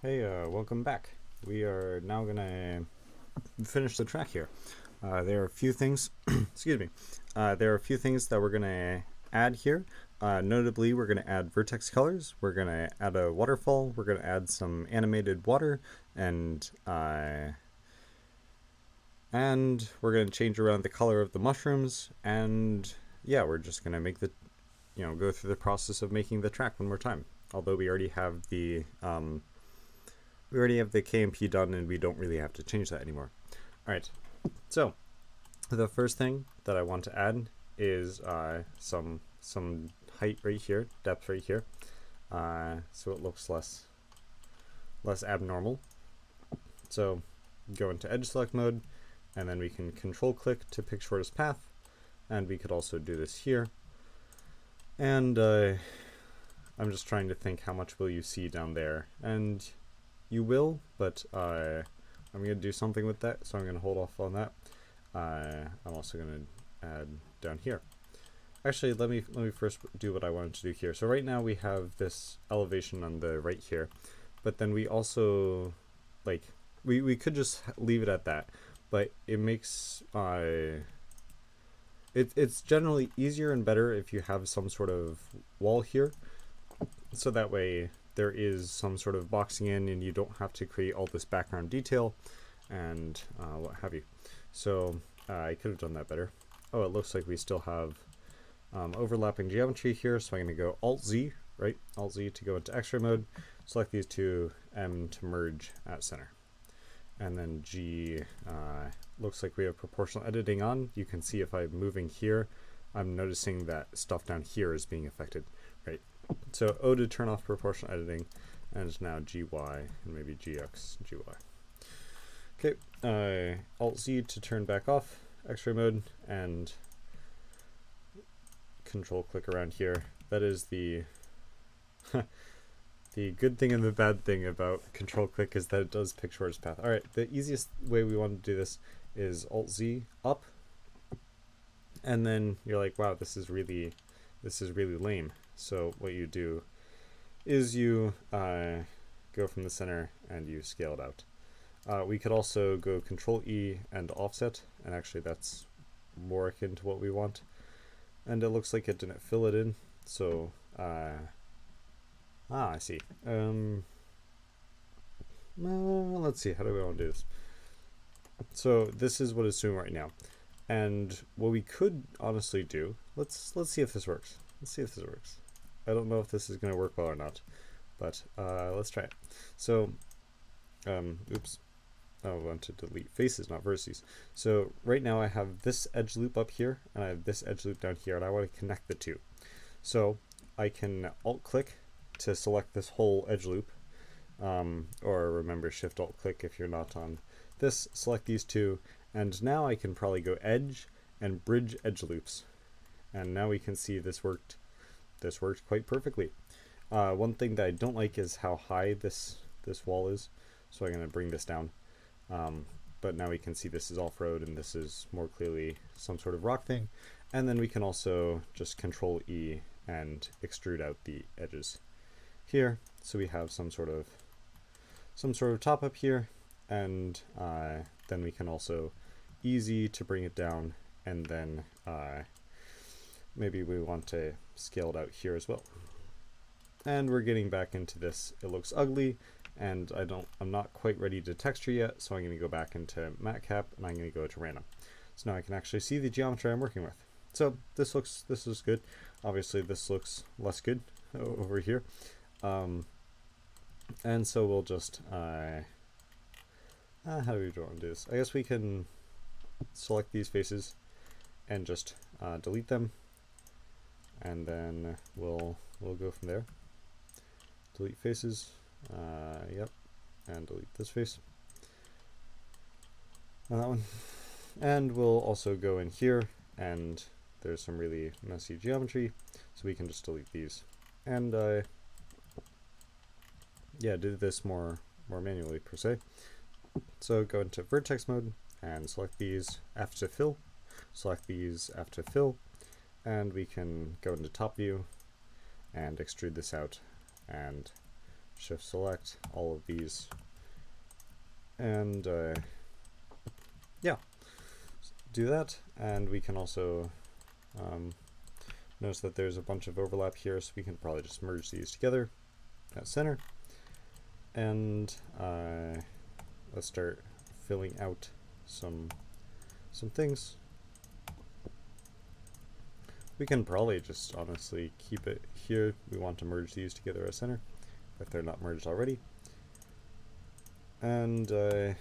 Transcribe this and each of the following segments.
Hey, uh, welcome back. We are now gonna finish the track here. Uh, there are a few things, excuse me, uh, there are a few things that we're gonna add here. Uh, notably, we're gonna add vertex colors, we're gonna add a waterfall, we're gonna add some animated water, and uh, and we're gonna change around the color of the mushrooms, and yeah, we're just gonna make the, you know, go through the process of making the track one more time. Although we already have the um, we already have the KMP done and we don't really have to change that anymore. All right, so the first thing that I want to add is uh, some some height right here, depth right here, uh, so it looks less less abnormal. So go into edge select mode, and then we can control click to pick shortest path, and we could also do this here. And uh, I'm just trying to think how much will you see down there, and you will, but uh, I'm going to do something with that, so I'm going to hold off on that. Uh, I'm also going to add down here. Actually, let me let me first do what I wanted to do here. So right now we have this elevation on the right here, but then we also, like, we, we could just leave it at that, but it makes, uh, it, it's generally easier and better if you have some sort of wall here, so that way there is some sort of boxing in and you don't have to create all this background detail and uh, what have you. So uh, I could have done that better. Oh, it looks like we still have um, overlapping geometry here, so I'm going to go Alt-Z, right? Alt-Z to go into X-ray mode, select these two, M to merge at center. And then G, uh, looks like we have proportional editing on. You can see if I'm moving here, I'm noticing that stuff down here is being affected? So O to turn off proportional editing, and it's now GY, and maybe GX, GY. Okay, uh, Alt Z to turn back off X-ray mode, and control click around here. That is the the good thing and the bad thing about control click is that it does pick shortest path. All right, the easiest way we want to do this is Alt Z up, and then you're like, wow, this is really this is really lame. So what you do is you uh, go from the center and you scale it out. Uh, we could also go Control E and offset, and actually that's more akin to what we want. And it looks like it didn't fill it in, so uh, ah, I see. Um, well, let's see. How do we want to do this? So this is what it's doing right now, and what we could honestly do. Let's let's see if this works. Let's see if this works. I don't know if this is going to work well or not, but uh, let's try it. So, um, oops, I want to delete faces, not vertices. So right now I have this edge loop up here, and I have this edge loop down here, and I want to connect the two. So I can alt-click to select this whole edge loop, um, or remember Shift Alt-click if you're not on this, select these two, and now I can probably go edge and bridge edge loops. And now we can see this worked this works quite perfectly. Uh, one thing that I don't like is how high this this wall is, so I'm going to bring this down. Um, but now we can see this is off-road and this is more clearly some sort of rock thing. And then we can also just control E and extrude out the edges here. So we have some sort of some sort of top up here and uh, then we can also easy to bring it down and then uh, maybe we want to scale it out here as well. And we're getting back into this. It looks ugly and I don't, I'm not quite ready to texture yet, so I'm going to go back into matcap and I'm going to go to random. So now I can actually see the geometry I'm working with. So this looks, this is good. Obviously this looks less good over here. Um, and so we'll just, uh, uh, how do we to do this? I guess we can select these faces and just uh, delete them and then we'll we'll go from there. Delete faces uh, yep and delete this face and that one. And we'll also go in here and there's some really messy geometry so we can just delete these. And uh, yeah did this more more manually per se. So go into vertex mode and select these to fill. Select these to fill and we can go into top view and extrude this out and shift select all of these. And uh, yeah do that. And we can also um, notice that there's a bunch of overlap here so we can probably just merge these together at center. And uh, let's start filling out some some things we can probably just honestly keep it here. We want to merge these together at center if they're not merged already. And uh,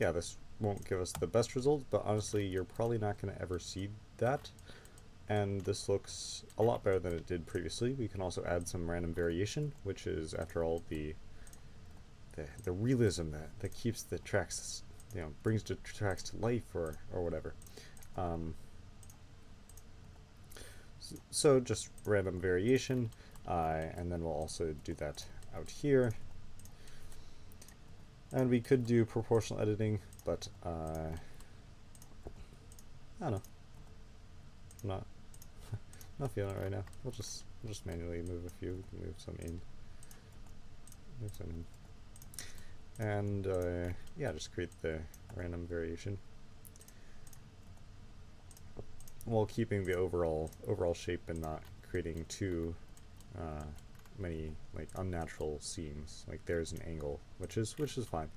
yeah this won't give us the best result, but honestly you're probably not going to ever see that. And this looks a lot better than it did previously. We can also add some random variation which is after all the the, the realism that, that keeps the tracks you know brings the tracks to life or or whatever. Um, so, just random variation uh, and then we'll also do that out here and we could do proportional editing, but uh, I don't know. I'm not not feeling it right now. We'll just we'll just manually move a few. Move some in. Move some in. And uh, yeah, just create the random variation while keeping the overall overall shape and not creating too uh, many like unnatural seams. Like there's an angle, which is which is fine,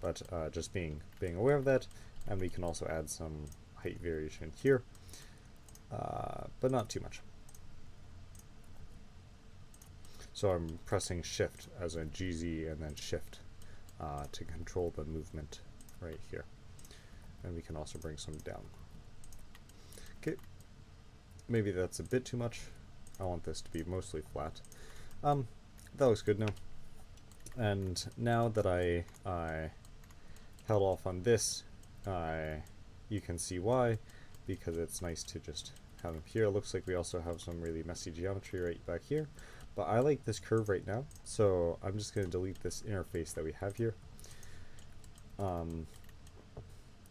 but uh, just being being aware of that, and we can also add some height variation here, uh, but not too much. So I'm pressing Shift as a GZ and then Shift uh, to control the movement right here. And we can also bring some down. Okay, maybe that's a bit too much. I want this to be mostly flat. Um, that looks good now. And now that I, I held off on this, I, you can see why, because it's nice to just have them here. It looks like we also have some really messy geometry right back here. But I like this curve right now, so I'm just going to delete this interface that we have here. Um,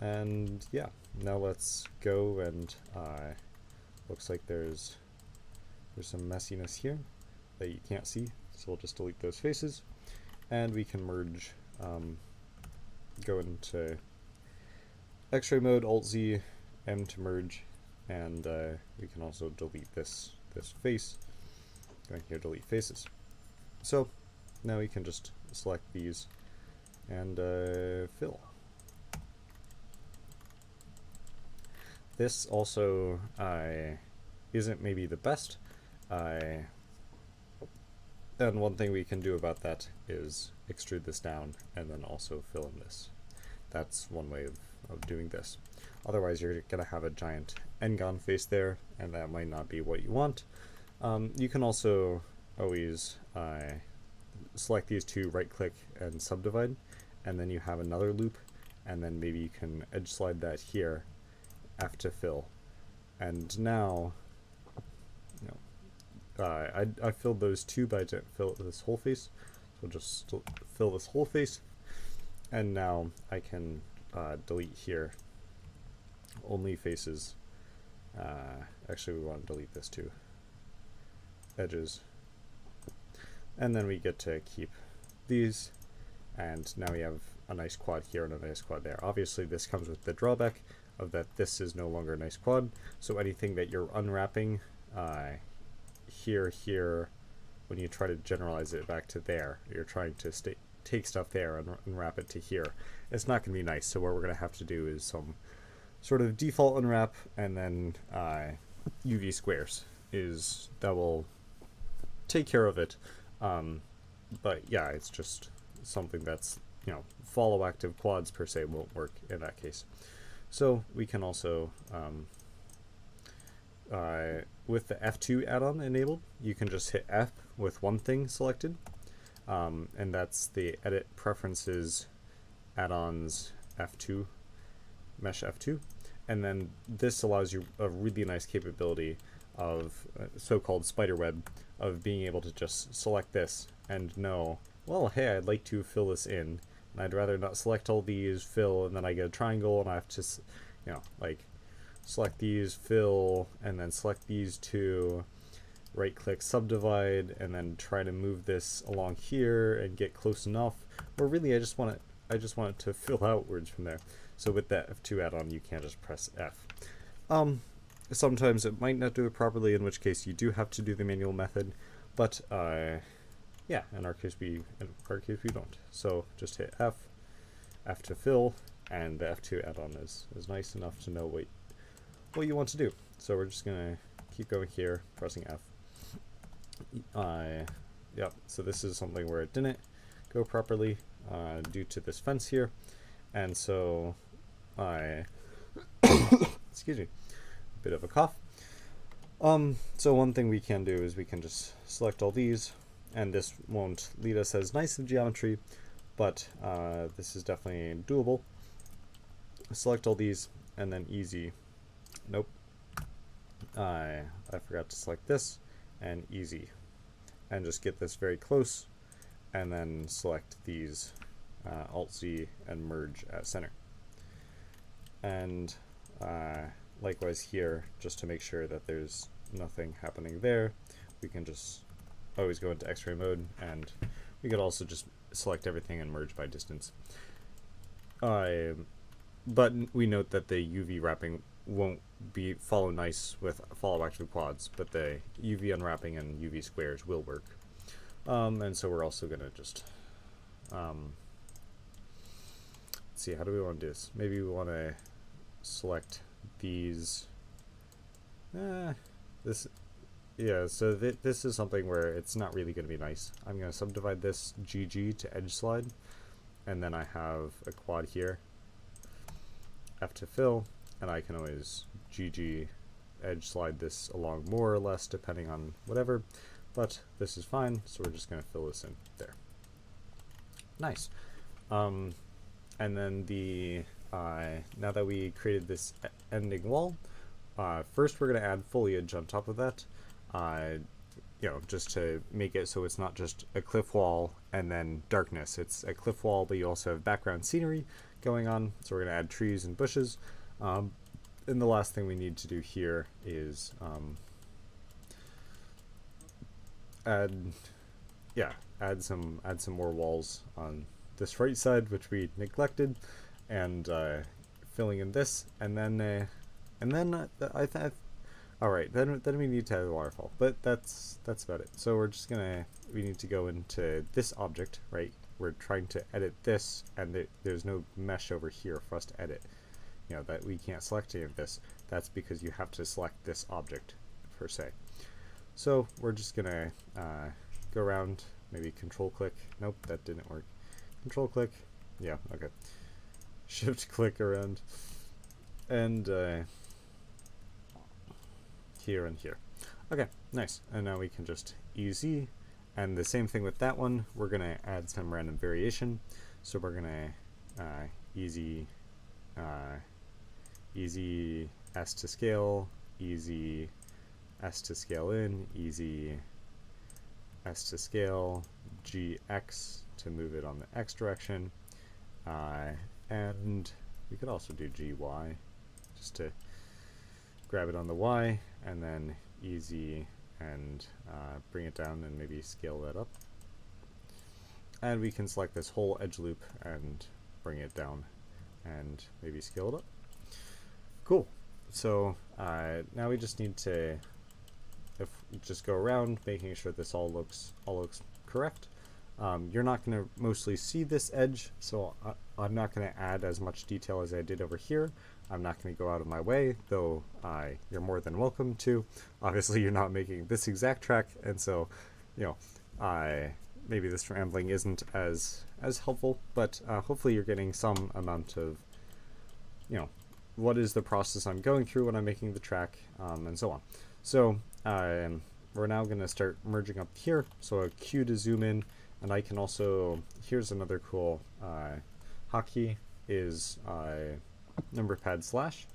and yeah, now let's go and uh, looks like there's there's some messiness here that you can't see. So we'll just delete those faces. And we can merge, um, go into x-ray mode, Alt-Z, M to merge, and uh, we can also delete this, this face. Going here, delete faces. So now we can just select these and uh, fill. This also uh, isn't maybe the best. Uh, and one thing we can do about that is extrude this down and then also fill in this. That's one way of, of doing this. Otherwise you're going to have a giant n-gon face there and that might not be what you want. Um, you can also always uh, select these two, right click and subdivide and then you have another loop and then maybe you can edge slide that here To fill. And now uh, I, I filled those two, but I didn't fill this whole face. So just fill this whole face. And now I can uh, delete here only faces. Uh, actually, we want to delete this too. Edges. And then we get to keep these. And now we have a nice quad here and a nice quad there. Obviously, this comes with the drawback of that this is no longer a nice quad. So anything that you're unwrapping uh, here, here, when you try to generalize it back to there, you're trying to stay, take stuff there and, and wrap it to here. It's not going to be nice, so what we're going to have to do is some sort of default unwrap and then uh, UV squares is that will take care of it. Um, but yeah, it's just something that's, you know, follow active quads per se won't work in that case. So we can also um, uh, with the F2 add-on enabled, you can just hit F with one thing selected, um, and that's the Edit Preferences add-ons F2, Mesh F2, and then this allows you a really nice capability of uh, so-called spider web of being able to just select this and know, well, hey, I'd like to fill this in, and I'd rather not select all these, fill, and then I get a triangle, and I have to, you know, like, select these, fill, and then select these two, right click subdivide and then try to move this along here and get close enough. Or really I just want it I just want it to fill outwards from there. So with that F2 add-on you can't just press F. Um, sometimes it might not do it properly, in which case you do have to do the manual method, but uh, yeah, in our case we in our case we don't. So just hit F, F to fill, and the F2 add-on is, is nice enough to know what what you want to do. So we're just gonna keep going here, pressing F. Uh, yep, so this is something where it didn't go properly uh, due to this fence here. And so I, excuse me, a bit of a cough. Um, so one thing we can do is we can just select all these, and this won't lead us as nice of geometry, but uh, this is definitely doable. Select all these, and then easy. Nope. I I forgot to select this, and easy. And just get this very close, and then select these uh, Alt-Z and merge at center. And uh, likewise here, just to make sure that there's nothing happening there, we can just always go into x-ray mode and we could also just select everything and merge by distance. Uh, but we note that the UV wrapping won't be follow nice with follow active quads, but the UV unwrapping and UV squares will work. Um, and so we're also going to just um, see, how do we want to do this? Maybe we want to select these. Eh, this, yeah, so th this is something where it's not really going to be nice. I'm going to subdivide this GG to edge slide, and then I have a quad here, F to fill, and I can always GG edge slide this along more or less depending on whatever, but this is fine, so we're just going to fill this in there. Nice. Um, and then the uh, now that we created this ending wall, uh, first we're going to add foliage on top of that, uh, you know, just to make it so it's not just a cliff wall and then darkness. It's a cliff wall, but you also have background scenery going on. So we're going to add trees and bushes. Um, and the last thing we need to do here is um, add, yeah, add some add some more walls on this right side, which we neglected, and uh, filling in this, and then uh, and then uh, I thought, all right, then then we need to have a waterfall, but that's that's about it. So we're just gonna we need to go into this object, right? We're trying to edit this, and th there's no mesh over here for us to edit. You know that we can't select any of this. That's because you have to select this object per se. So we're just gonna uh, go around, maybe control click. Nope, that didn't work. Control click. Yeah, okay. Shift click around. And uh, here and here. Okay, nice. And now we can just easy. And the same thing with that one. We're going to add some random variation. So we're going to uh, easy, uh, easy S to scale, easy S to scale in, easy S to scale, GX to move it on the X direction. Uh, and we could also do GY just to grab it on the Y and then easy and uh, bring it down and maybe scale that up. And we can select this whole edge loop and bring it down and maybe scale it up. Cool. So uh, now we just need to if just go around making sure this all looks all looks correct um, you're not going to mostly see this edge, so I, am not going to add as much detail as I did over here. I'm not going to go out of my way, though I, you're more than welcome to. Obviously, you're not making this exact track, and so, you know, I maybe this rambling isn't as as helpful, but uh, hopefully you're getting some amount of, you know, what is the process I'm going through when I'm making the track, um, and so on. So um, we're now going to start merging up here. So a cue to zoom in and I can also, here's another cool uh, hotkey is uh, number pad slash,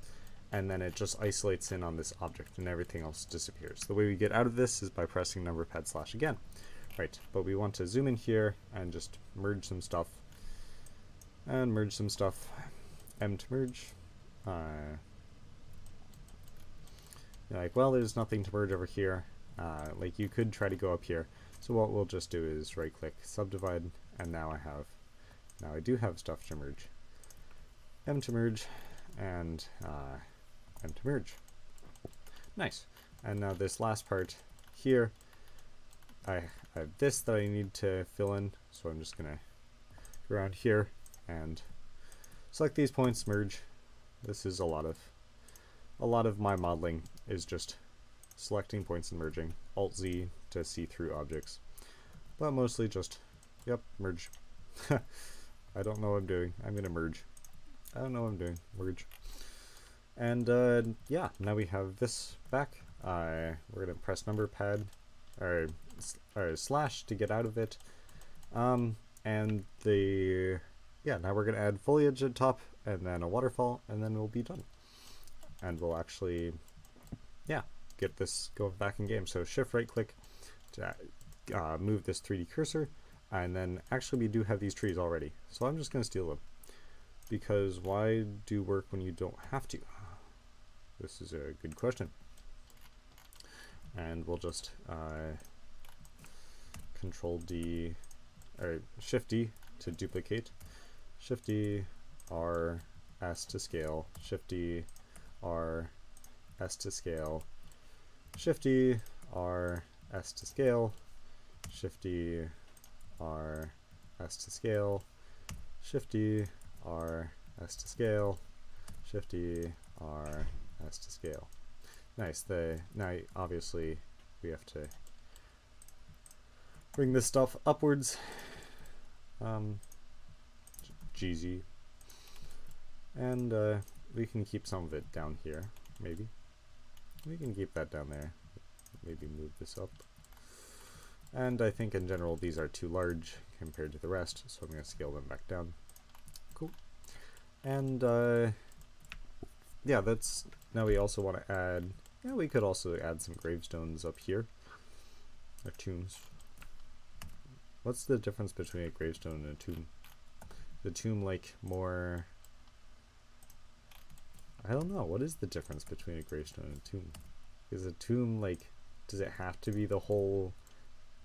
and then it just isolates in on this object and everything else disappears. The way we get out of this is by pressing number pad slash again. Right, but we want to zoom in here and just merge some stuff. And merge some stuff. M to merge. Uh, like, well, there's nothing to merge over here. Uh, like you could try to go up here. So what we'll just do is right click, subdivide, and now I have, now I do have stuff to merge. M to merge, and uh, M to merge. Nice. And now this last part here, I, have this that I need to fill in, so I'm just gonna go around here and select these points, merge. This is a lot of a lot of my modeling is just selecting points and merging. Alt Z to see through objects. But mostly just, yep, merge. I don't know what I'm doing. I'm gonna merge. I don't know what I'm doing. Merge. And uh, yeah, now we have this back. Uh, we're gonna press number pad or, or slash to get out of it. Um, and the yeah, now we're gonna add foliage at top and then a waterfall, and then we'll be done. And we'll actually, yeah, get this going back in game. So shift right click to uh, move this 3D cursor, and then actually we do have these trees already. So I'm just gonna steal them because why do work when you don't have to? This is a good question. And we'll just uh, Control D or Shift D to duplicate. Shift D, R, S to scale. Shift D, R, S to scale. Shift D, R, S to scale. Shift D, R, S to scale. Shift D, R, S to scale. Shift D, R, S to scale. Nice. The now obviously we have to bring this stuff upwards. Um, GZ. And uh, we can keep some of it down here, maybe. We can keep that down there. Maybe move this up. And I think in general these are too large compared to the rest, so I'm going to scale them back down. Cool. And uh, yeah, that's now we also want to add, yeah, we could also add some gravestones up here, or tombs. What's the difference between a gravestone and a tomb? The tomb like more, I don't know, what is the difference between a gravestone and a tomb? Is a tomb like, does it have to be the whole,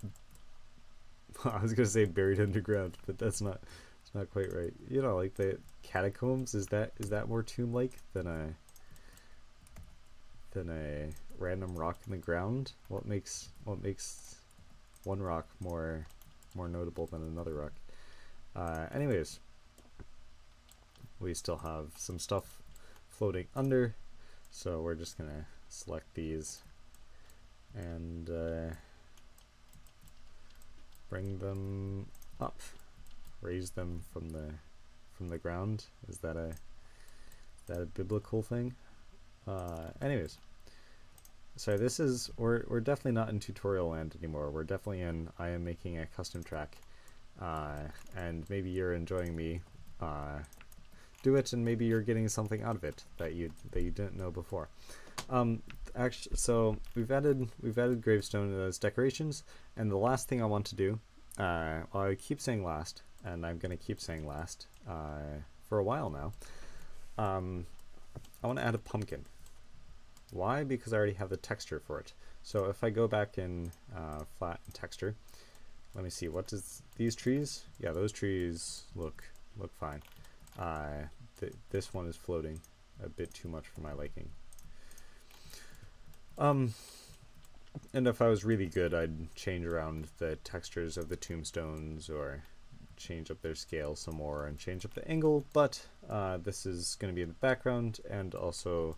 I was to say buried underground, but that's not, it's not quite right. You know, like the catacombs, is that, is that more tomb-like than a, than a random rock in the ground? What makes what makes one rock more more notable than another rock? Uh, anyways, we still have some stuff floating under, so we're just gonna select these and uh, bring them up, raise them from the from the ground. Is that a is that a biblical thing? Uh, anyways, so this is, we're, we're definitely not in tutorial land anymore. We're definitely in, I am making a custom track. Uh, and maybe you're enjoying me uh, do it and maybe you're getting something out of it that you that you didn't know before. Um, actually, so we've added we've added gravestone as decorations, and the last thing I want to do, uh, I keep saying last, and I'm gonna keep saying last uh, for a while now. Um, I want to add a pumpkin. Why? Because I already have the texture for it. So if I go back in uh, flat texture, let me see, what does these trees? Yeah, those trees look look fine. Uh, th this one is floating a bit too much for my liking. Um, and if I was really good, I'd change around the textures of the tombstones or change up their scale some more and change up the angle, but uh, this is going to be in the background and also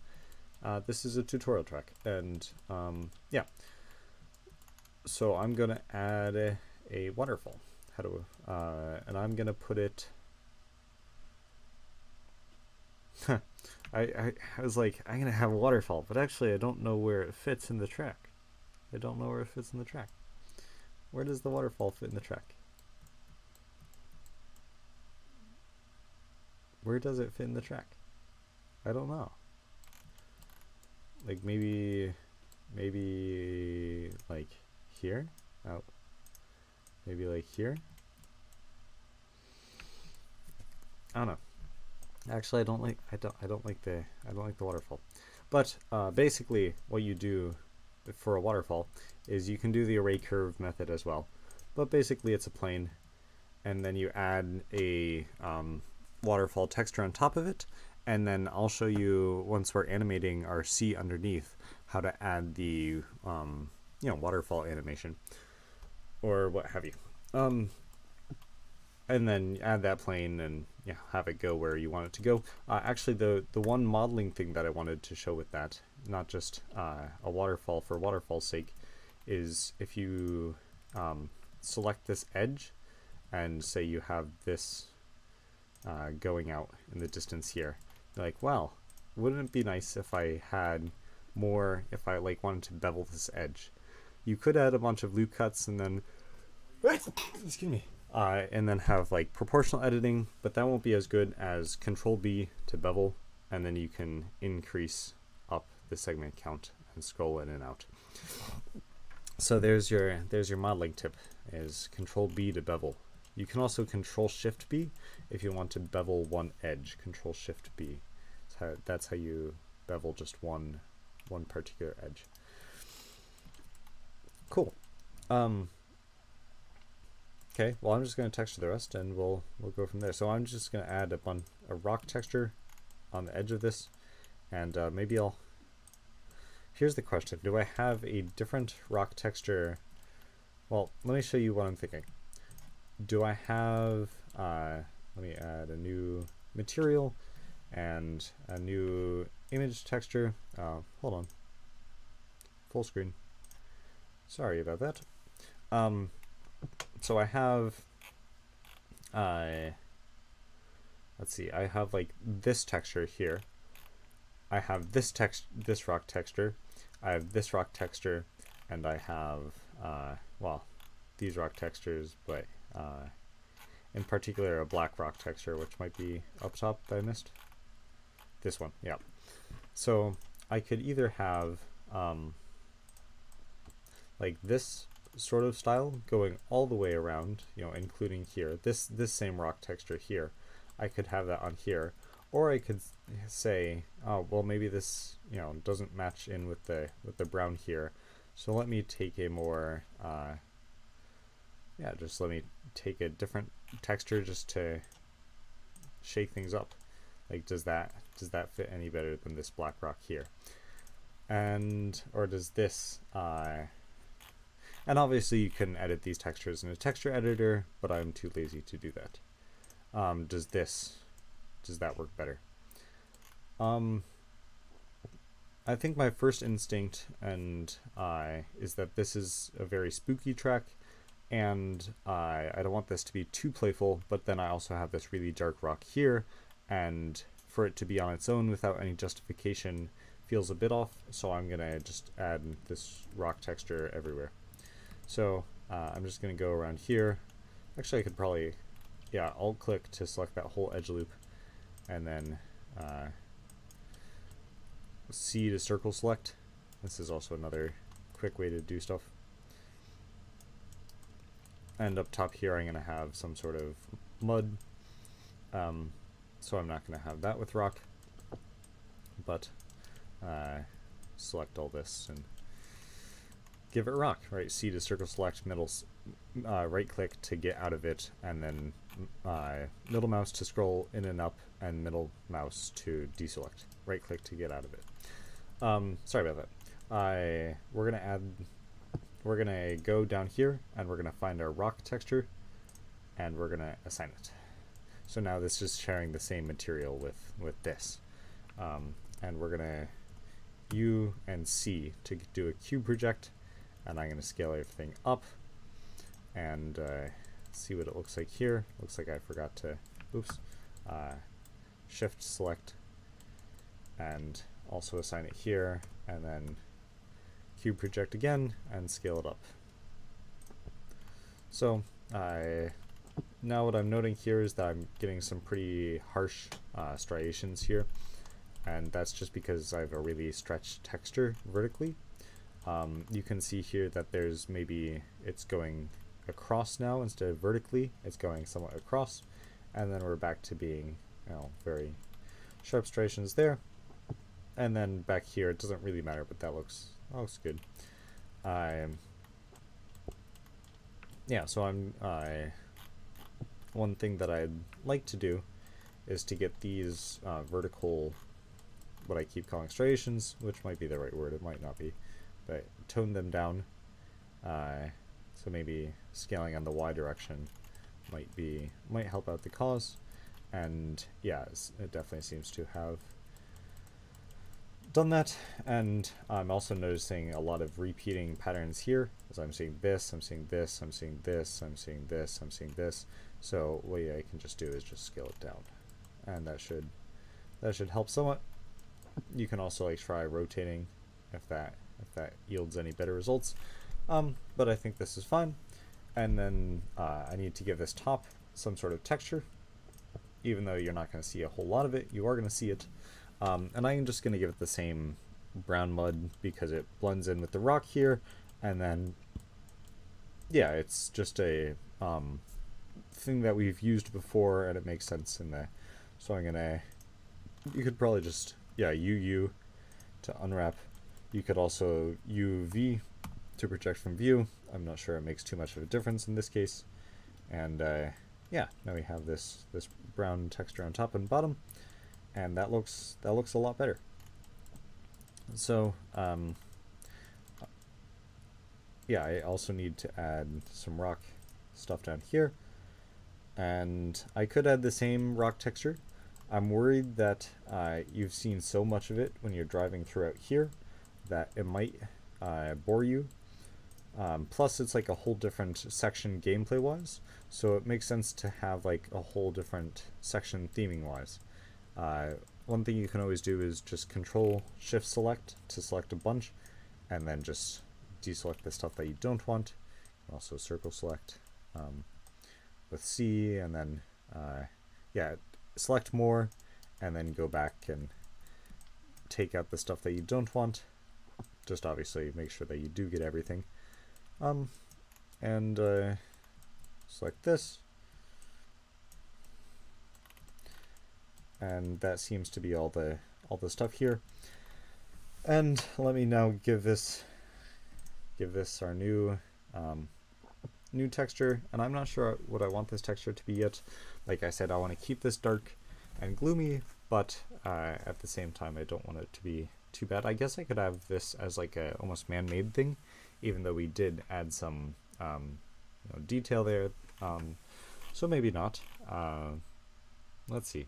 uh, this is a tutorial track, and um, yeah. So I'm gonna add a, a waterfall. How do uh, and I'm gonna put it. I, I I was like I'm gonna have a waterfall, but actually I don't know where it fits in the track. I don't know where it fits in the track. Where does the waterfall fit in the track? Where does it fit in the track? I don't know like maybe maybe like here out. maybe like here I don't know actually I don't like I don't I don't like the I don't like the waterfall but uh, basically what you do for a waterfall is you can do the array curve method as well. But basically it's a plane and then you add a um, waterfall texture on top of it and then I'll show you once we're animating our sea underneath how to add the um, you know waterfall animation or what have you. Um, and then add that plane and yeah, have it go where you want it to go. Uh, actually, the the one modeling thing that I wanted to show with that, not just uh, a waterfall for waterfall's sake, is if you um, select this edge and say you have this uh, going out in the distance here, like, well, wouldn't it be nice if I had more, if I like wanted to bevel this edge? You could add a bunch of loop cuts and then, excuse me, uh, and then have like proportional editing, but that won't be as good as Control B to bevel, and then you can increase up the segment count and scroll in and out. So there's your there's your modeling tip is Control B to bevel. You can also Control Shift B if you want to bevel one edge. Control Shift B. That's how, that's how you bevel just one one particular edge. Cool. Um, Okay, well I'm just going to texture the rest and we'll we'll go from there. So I'm just going to add a, bun, a rock texture on the edge of this and uh, maybe I'll... Here's the question, do I have a different rock texture? Well, let me show you what I'm thinking. Do I have, uh, let me add a new material and a new image texture. Uh, hold on, full screen. Sorry about that. Um, so I have, uh, let's see, I have like this texture here. I have this text, this rock texture. I have this rock texture, and I have, uh, well, these rock textures, but uh, in particular a black rock texture, which might be up top that I missed. This one, yeah. So I could either have um, like this sort of style going all the way around, you know, including here. This this same rock texture here, I could have that on here, or I could say, oh well, maybe this you know doesn't match in with the with the brown here, so let me take a more uh, yeah, just let me take a different texture just to shake things up. Like, does that does that fit any better than this black rock here? And or does this uh, and obviously you can edit these textures in a texture editor, but I'm too lazy to do that. Um, does this, does that work better? Um, I think my first instinct and uh, is that this is a very spooky track and uh, I don't want this to be too playful, but then I also have this really dark rock here and for it to be on its own without any justification feels a bit off, so I'm gonna just add this rock texture everywhere. So uh, I'm just going to go around here. Actually, I could probably, yeah, alt click to select that whole edge loop and then uh, C to circle select. This is also another quick way to do stuff. And up top here, I'm going to have some sort of mud. Um, so I'm not going to have that with rock, but uh, select all this and give it rock, right? C to circle select, middle, uh, right click to get out of it, and then uh, middle mouse to scroll in and up, and middle mouse to deselect. Right click to get out of it. Um, sorry about that. I we're gonna add, we're gonna go down here, and we're gonna find our rock texture, and we're gonna assign it. So now this is sharing the same material with with this, um, and we're gonna U and C to do a cube project and I'm going to scale everything up and uh, see what it looks like here. Looks like I forgot to, oops, uh, shift select and also assign it here and then cube project again and scale it up. So I now what I'm noting here is that I'm getting some pretty harsh uh, striations here and that's just because I have a really stretched texture vertically um, you can see here that there's maybe it's going across now instead of vertically it's going somewhat across. And then we're back to being you know very sharp striations there. And then back here it doesn't really matter but that looks that looks good. I yeah, so I'm I one thing that I'd like to do is to get these uh, vertical what I keep calling striations, which might be the right word, it might not be, but tone them down. Uh, so maybe scaling on the y direction might be might help out the cause, and yeah, it definitely seems to have done that. And I'm also noticing a lot of repeating patterns here, as I'm seeing this, I'm seeing this, I'm seeing this, I'm seeing this, I'm seeing this. So what I can just do is just scale it down, and that should that should help somewhat you can also like try rotating if that if that yields any better results. Um, but I think this is fine. And then uh, I need to give this top some sort of texture. Even though you're not going to see a whole lot of it, you are going to see it. Um, and I'm just going to give it the same brown mud because it blends in with the rock here. And then, yeah, it's just a um, thing that we've used before and it makes sense in there. So I'm going to, you could probably just yeah, UU to unwrap. You could also UV to project from view. I'm not sure it makes too much of a difference in this case. And uh, yeah, now we have this this brown texture on top and bottom, and that looks that looks a lot better. So um, yeah, I also need to add some rock stuff down here, and I could add the same rock texture I'm worried that uh, you've seen so much of it when you're driving throughout here that it might uh, bore you. Um, plus, it's like a whole different section gameplay wise, so it makes sense to have like a whole different section theming wise. Uh, one thing you can always do is just control shift select to select a bunch and then just deselect the stuff that you don't want. Also circle select um, with C and then uh, yeah, select more and then go back and take out the stuff that you don't want. Just obviously make sure that you do get everything. Um, and uh, select this. And that seems to be all the all the stuff here. And let me now give this give this our new um, new texture, and I'm not sure what I want this texture to be yet. Like I said, I want to keep this dark and gloomy, but uh, at the same time, I don't want it to be too bad. I guess I could have this as like a almost man-made thing, even though we did add some um, you know, detail there. Um, so maybe not. Uh, let's see.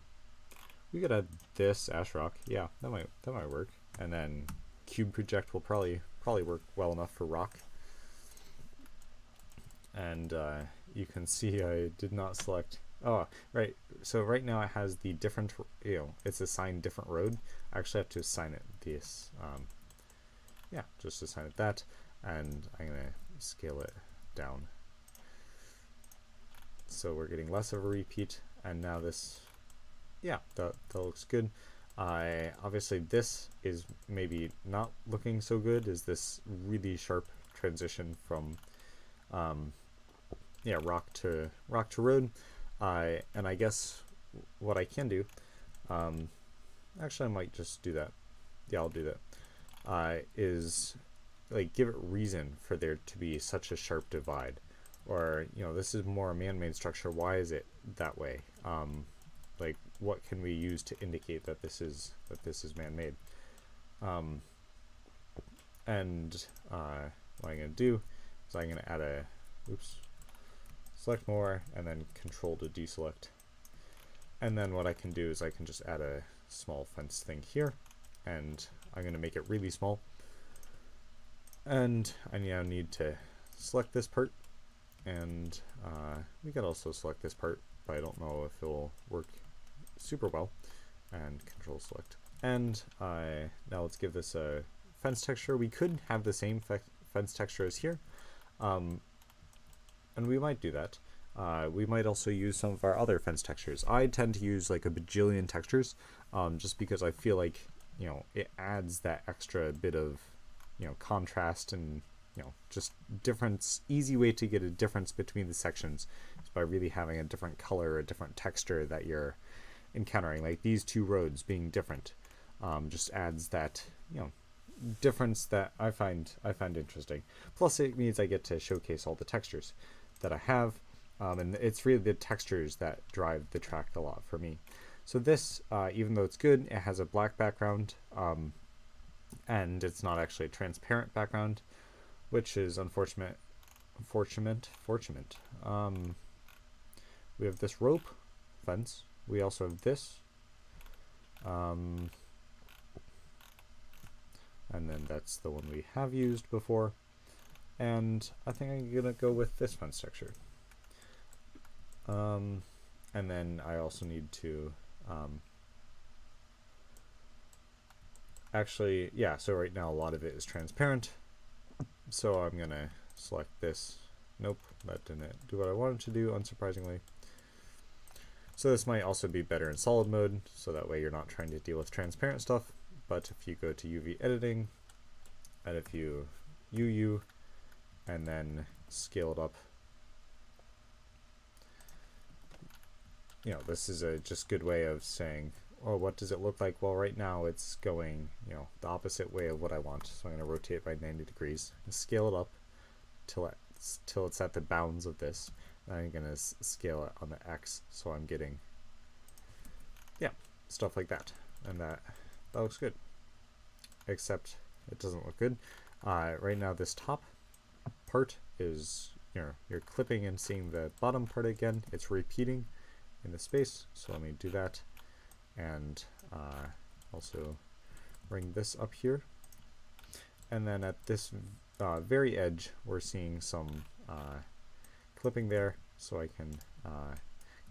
We could add this ash rock. Yeah, that might that might work. And then cube project will probably probably work well enough for rock and uh, you can see I did not select oh right so right now it has the different you know it's assigned different road I actually have to assign it this um, yeah just assign it that and I'm gonna scale it down so we're getting less of a repeat and now this yeah that, that looks good I obviously this is maybe not looking so good is this really sharp transition from um, yeah, rock to rock to road. I and I guess what I can do, um, actually I might just do that. Yeah, I'll do that. Uh, is like give it reason for there to be such a sharp divide, or you know this is more a man-made structure. Why is it that way? Um, like what can we use to indicate that this is that this is man-made? Um, and uh, what I'm gonna do is I'm gonna add a oops select more, and then control to deselect. And then what I can do is I can just add a small fence thing here, and I'm going to make it really small. And I now need to select this part, and uh, we can also select this part, but I don't know if it'll work super well. And control select. And uh, now let's give this a fence texture. We could have the same fence texture as here, um, and we might do that. Uh, we might also use some of our other fence textures. I tend to use like a bajillion textures um, just because I feel like, you know, it adds that extra bit of, you know, contrast and, you know, just difference, easy way to get a difference between the sections is by really having a different color, a different texture that you're encountering. Like these two roads being different um, just adds that, you know, difference that I find I find interesting. Plus, it means I get to showcase all the textures that I have, um, and it's really the textures that drive the track a lot for me. So this, uh, even though it's good, it has a black background, um, and it's not actually a transparent background, which is unfortunate. Unfortunate, fortunate. Um, we have this rope fence. We also have this. Um, and then that's the one we have used before. And I think I'm gonna go with this fence texture. Um, and then I also need to um, actually, yeah, so right now a lot of it is transparent. So I'm gonna select this. Nope, that didn't do what I wanted to do, unsurprisingly. So this might also be better in solid mode, so that way you're not trying to deal with transparent stuff. But if you go to UV editing, and if you UU, and then scale it up, you know, this is a just good way of saying, oh, what does it look like? Well, right now it's going, you know, the opposite way of what I want. So I'm going to rotate by 90 degrees and scale it up till it's, till it's at the bounds of this. I'm going to scale it on the X so I'm getting, yeah, stuff like that. And that, that looks good. Except it doesn't look good. Uh, right now this top part is, you know, you're clipping and seeing the bottom part again. It's repeating in the space. So let me do that. And uh, also bring this up here. And then at this uh, very edge, we're seeing some uh, clipping there so I can uh,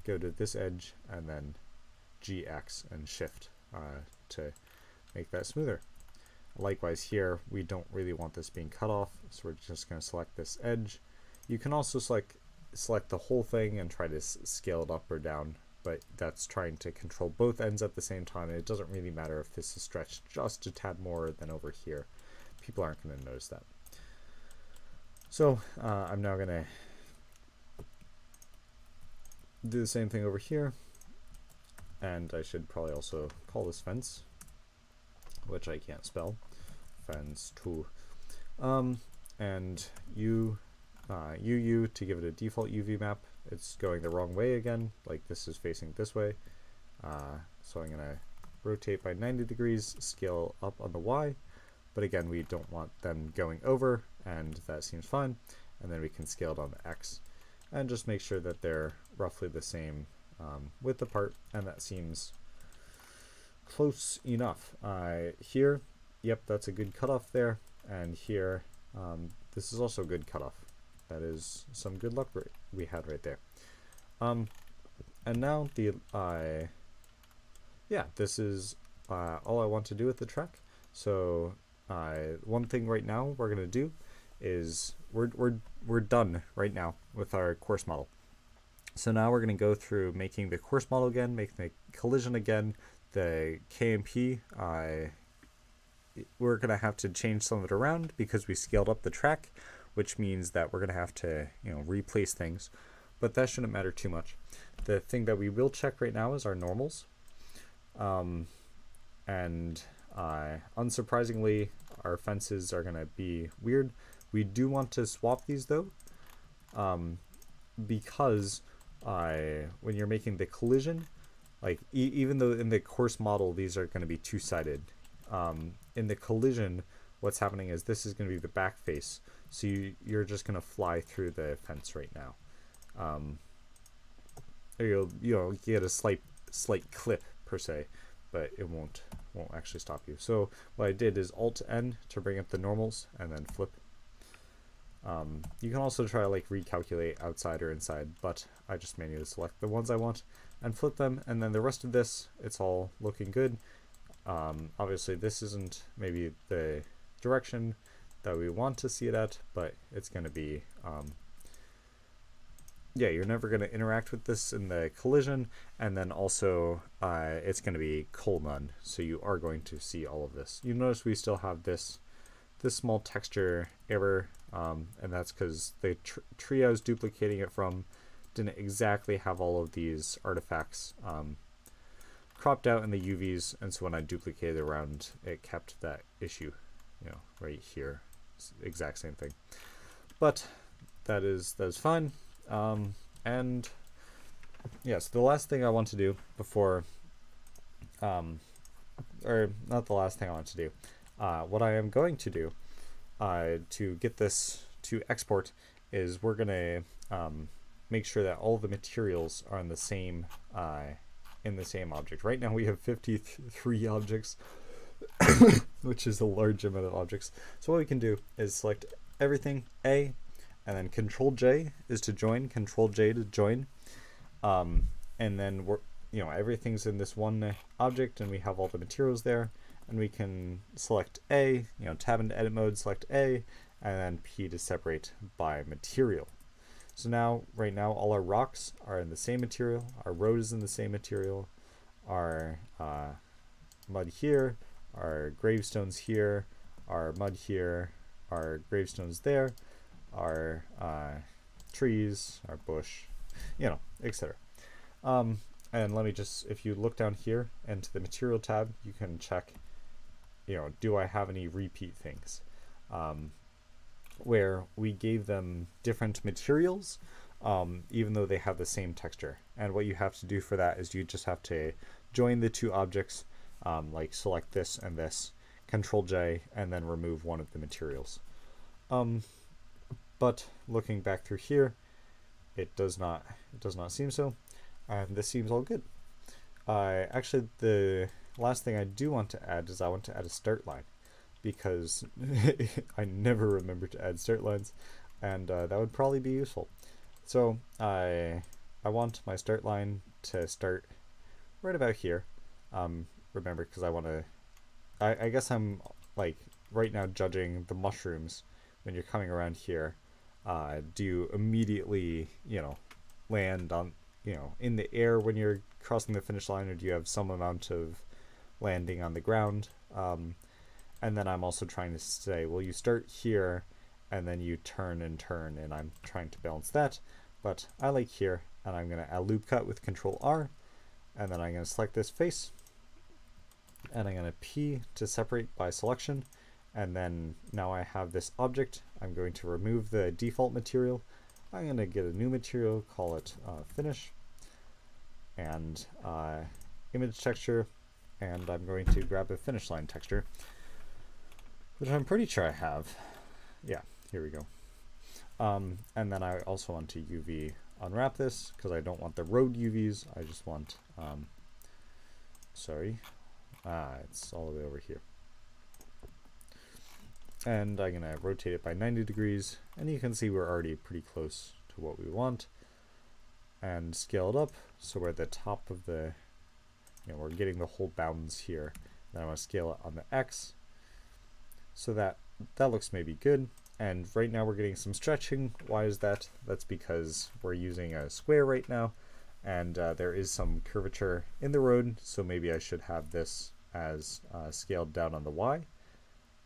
go to this edge and then GX and shift uh, to make that smoother. Likewise here, we don't really want this being cut off, so we're just going to select this edge. You can also select select the whole thing and try to scale it up or down, but that's trying to control both ends at the same time, and it doesn't really matter if this is stretched just a tad more than over here. People aren't going to notice that. So uh, I'm now going to do the same thing over here. And I should probably also call this fence, which I can't spell. Fence 2. Um, and U, uh, UU to give it a default UV map. It's going the wrong way again, like this is facing this way. Uh, so I'm going to rotate by 90 degrees, scale up on the Y. But again, we don't want them going over, and that seems fine. And then we can scale it on the X and just make sure that they're roughly the same um, width apart and that seems close enough. Uh, here, yep, that's a good cutoff there and here, um, this is also a good cutoff. That is some good luck we had right there. Um, and now the, uh, yeah, this is uh, all I want to do with the track. So uh, one thing right now we're going to do is we're, we're, we're done right now with our course model. So now we're going to go through making the course model again, make the collision again, the KMP. Uh, we're going to have to change some of it around because we scaled up the track, which means that we're going to have to you know replace things. But that shouldn't matter too much. The thing that we will check right now is our normals. Um, and uh, unsurprisingly, our fences are going to be weird. We do want to swap these though, um, because uh, when you're making the collision, like e even though in the course model these are going to be two-sided, um, in the collision, what's happening is this is going to be the back face, so you, you're just going to fly through the fence right now. Um, you'll you know get a slight slight clip per se, but it won't won't actually stop you. So what I did is Alt N to bring up the normals and then flip um, you can also try to like recalculate outside or inside, but I just manually select the ones I want and flip them, and then the rest of this, it's all looking good. Um, obviously this isn't maybe the direction that we want to see it at, but it's going to be, um, yeah, you're never going to interact with this in the collision, and then also uh, it's going to be cull none, so you are going to see all of this. You notice we still have this this small texture error, um, and that's because the tr tree I was duplicating it from didn't exactly have all of these artifacts um, cropped out in the UVs, and so when I duplicated around, it kept that issue. You know, right here. Exact same thing. But that is that is fine. Um, and yes, yeah, so the last thing I want to do before, um, or not the last thing I want to do, uh, what I am going to do uh, to get this to export is we're gonna um, make sure that all the materials are in the same uh, in the same object. Right now we have 53 objects, which is a large amount of objects. So what we can do is select everything A, and then Control J is to join, Control J to join, um, and then we're you know everything's in this one object, and we have all the materials there, and we can select A, you know tab into edit mode, select A, and then P to separate by material. So now, right now, all our rocks are in the same material, our road is in the same material, our uh, mud here, our gravestones here, our mud here, our gravestones there, our uh, trees, our bush, you know, etc. Um, and let me just, if you look down here into the material tab, you can check, you know, do I have any repeat things? Um, where we gave them different materials, um, even though they have the same texture. And what you have to do for that is you just have to join the two objects, um, like select this and this, Control J, and then remove one of the materials. Um, but looking back through here, it does not it does not seem so, and this seems all good. Uh, actually, the last thing I do want to add is I want to add a start line because I never remember to add start lines and uh, that would probably be useful. So I I want my start line to start right about here. Um, remember, because I want to, I, I guess I'm like right now judging the mushrooms when you're coming around here. Uh, do you immediately, you know, land on, you know, in the air when you're crossing the finish line, or do you have some amount of landing on the ground? Um, and then I'm also trying to say, well, you start here and then you turn and turn, and I'm trying to balance that. But I like here, and I'm going to add loop cut with Control R, and then I'm going to select this face, and I'm going to P to separate by selection, and then now I have this object. I'm going to remove the default material. I'm going to get a new material, call it uh, finish, and uh, image texture, and I'm going to grab a finish line texture which I'm pretty sure I have. Yeah, here we go. Um, and then I also want to UV unwrap this because I don't want the road UVs. I just want, um, sorry, ah, it's all the way over here. And I'm going to rotate it by 90 degrees, and you can see we're already pretty close to what we want. And scale it up so we're at the top of the, you know, we're getting the whole bounds here. Then I want to scale it on the X so that that looks maybe good. And right now we're getting some stretching. Why is that? That's because we're using a square right now and uh, there is some curvature in the road. So maybe I should have this as uh, scaled down on the Y.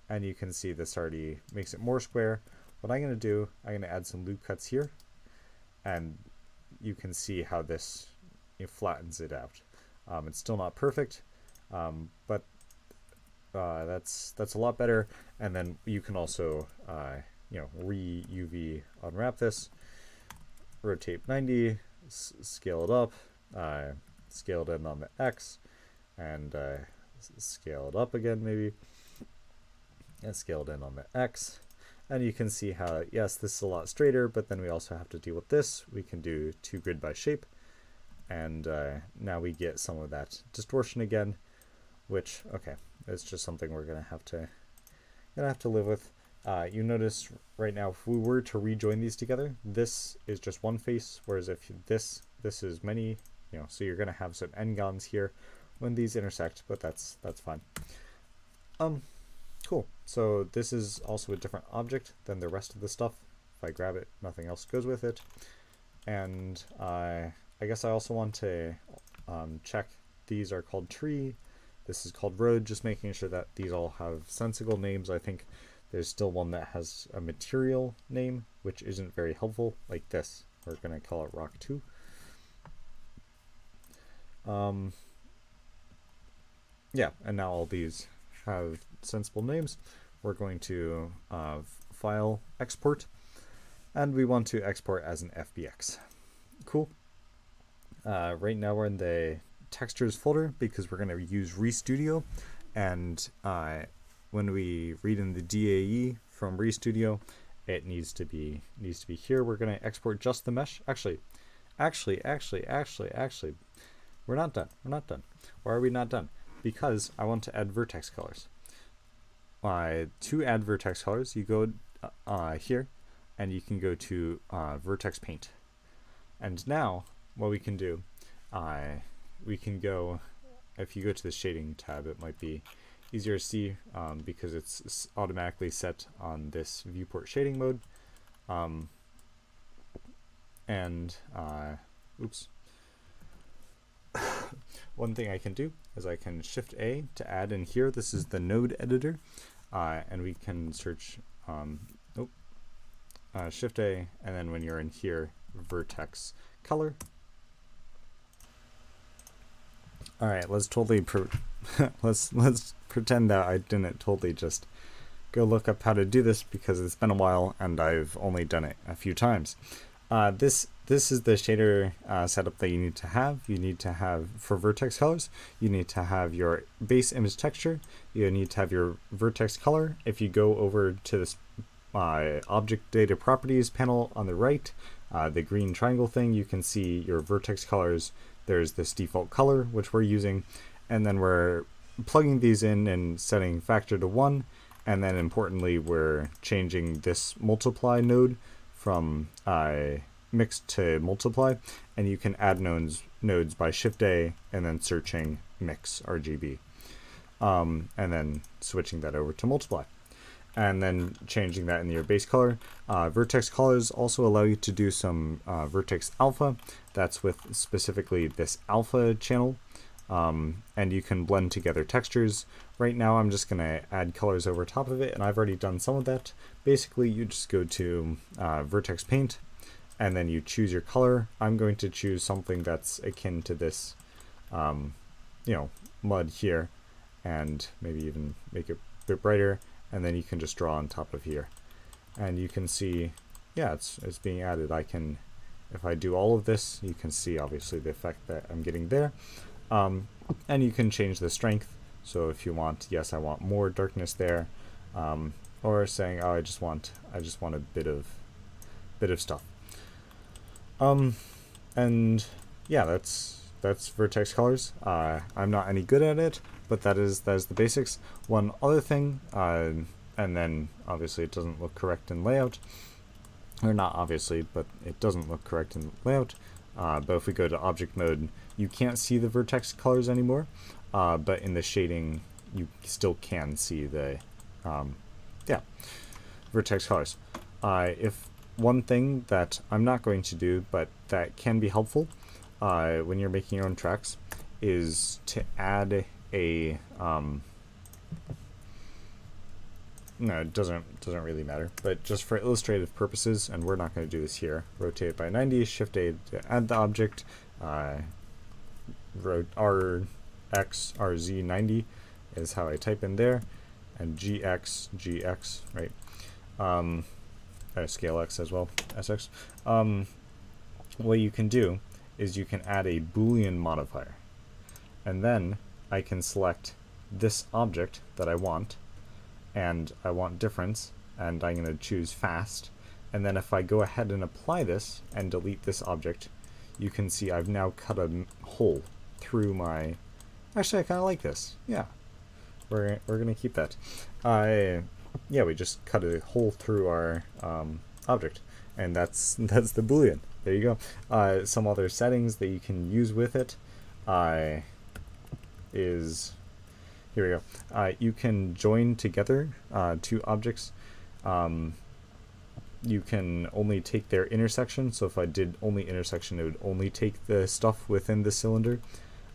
And you can see this already makes it more square. What I'm going to do, I'm going to add some loop cuts here. And you can see how this know, flattens it out. Um, it's still not perfect, um, but uh, that's that's a lot better. And then you can also uh, you know re UV unwrap this, rotate 90, scale it up, I scale it in on the X, and uh, scale it up again maybe, and scale it in on the X. And you can see how, yes, this is a lot straighter, but then we also have to deal with this. We can do two grid by shape, and uh, now we get some of that distortion again, which, okay, it's just something we're gonna have to gonna have to live with. Uh, you notice right now, if we were to rejoin these together, this is just one face, whereas if this this is many, you know, so you're gonna have some n-gons here when these intersect, but that's that's fine. Um, cool. So this is also a different object than the rest of the stuff. If I grab it, nothing else goes with it. And uh, I guess I also want to um, check these are called tree this is called Road, just making sure that these all have sensible names. I think there's still one that has a material name, which isn't very helpful, like this. We're going to call it Rock 2. Um, yeah, and now all these have sensible names. we're going to uh, file export and we want to export as an FBX. Cool. Uh, right now we're in the textures folder because we're going to use RiiStudio and uh, when we read in the DAE from RiiStudio it needs to be needs to be here. We're going to export just the mesh. Actually, actually, actually, actually, actually, we're not done. We're not done. Why are we not done? Because I want to add vertex colors. Uh, to add vertex colors, you go uh, here and you can go to uh, vertex paint. And now what we can do, uh, we can go, if you go to the shading tab, it might be easier to see um, because it's automatically set on this viewport shading mode. Um, and, uh, oops. One thing I can do is I can shift A to add in here. This is the node editor. Uh, and we can search, um, oh, uh, shift A, and then when you're in here, vertex color. All right, let's totally let's let's pretend that I didn't totally just go look up how to do this because it's been a while and I've only done it a few times. Uh, this this is the shader uh, setup that you need to have. You need to have for vertex colors. You need to have your base image texture. You need to have your vertex color. If you go over to this uh, object data properties panel on the right, uh, the green triangle thing, you can see your vertex colors. There's this default color which we're using, and then we're plugging these in and setting factor to 1, and then importantly we're changing this multiply node from uh, mixed to multiply, and you can add nodes, nodes by shift A and then searching mix RGB, um, and then switching that over to multiply. And then changing that in your base color. Uh, vertex colors also allow you to do some uh, vertex alpha. That's with specifically this alpha channel um, and you can blend together textures. Right now I'm just going to add colors over top of it, and I've already done some of that. Basically, you just go to uh, Vertex Paint, and then you choose your color. I'm going to choose something that's akin to this, um, you know, mud here, and maybe even make it a bit brighter, and then you can just draw on top of here. And you can see, yeah, it's, it's being added. I can, if I do all of this, you can see obviously the effect that I'm getting there. Um, and you can change the strength. So if you want, yes, I want more darkness there, um, or saying, oh, I just want, I just want a bit of, bit of stuff. Um, and yeah, that's that's vertex colors. Uh, I'm not any good at it, but that is that is the basics. One other thing, uh, and then obviously it doesn't look correct in layout, or not obviously, but it doesn't look correct in layout. Uh, but if we go to object mode, you can't see the vertex colors anymore, uh, but in the shading, you still can see the, um, yeah, vertex colors. Uh, if one thing that I'm not going to do, but that can be helpful uh, when you're making your own tracks, is to add a, um, no, it doesn't doesn't really matter. But just for illustrative purposes, and we're not going to do this here. Rotate by 90, Shift A to add the object. Uh, R X R Z 90 is how I type in there, and GX GX right. Um, uh, scale X as well, SX. Um, what you can do is you can add a boolean modifier, and then I can select this object that I want and I want difference and I'm going to choose fast. And then if I go ahead and apply this and delete this object you can see I've now cut a hole through my actually I kind of like this. Yeah. We're, we're gonna keep that. I, yeah we just cut a hole through our um, object and that's that's the boolean. There you go. Uh, some other settings that you can use with it. Uh, is here we go. Uh, you can join together uh, two objects. Um, you can only take their intersection. So if I did only intersection, it would only take the stuff within the cylinder.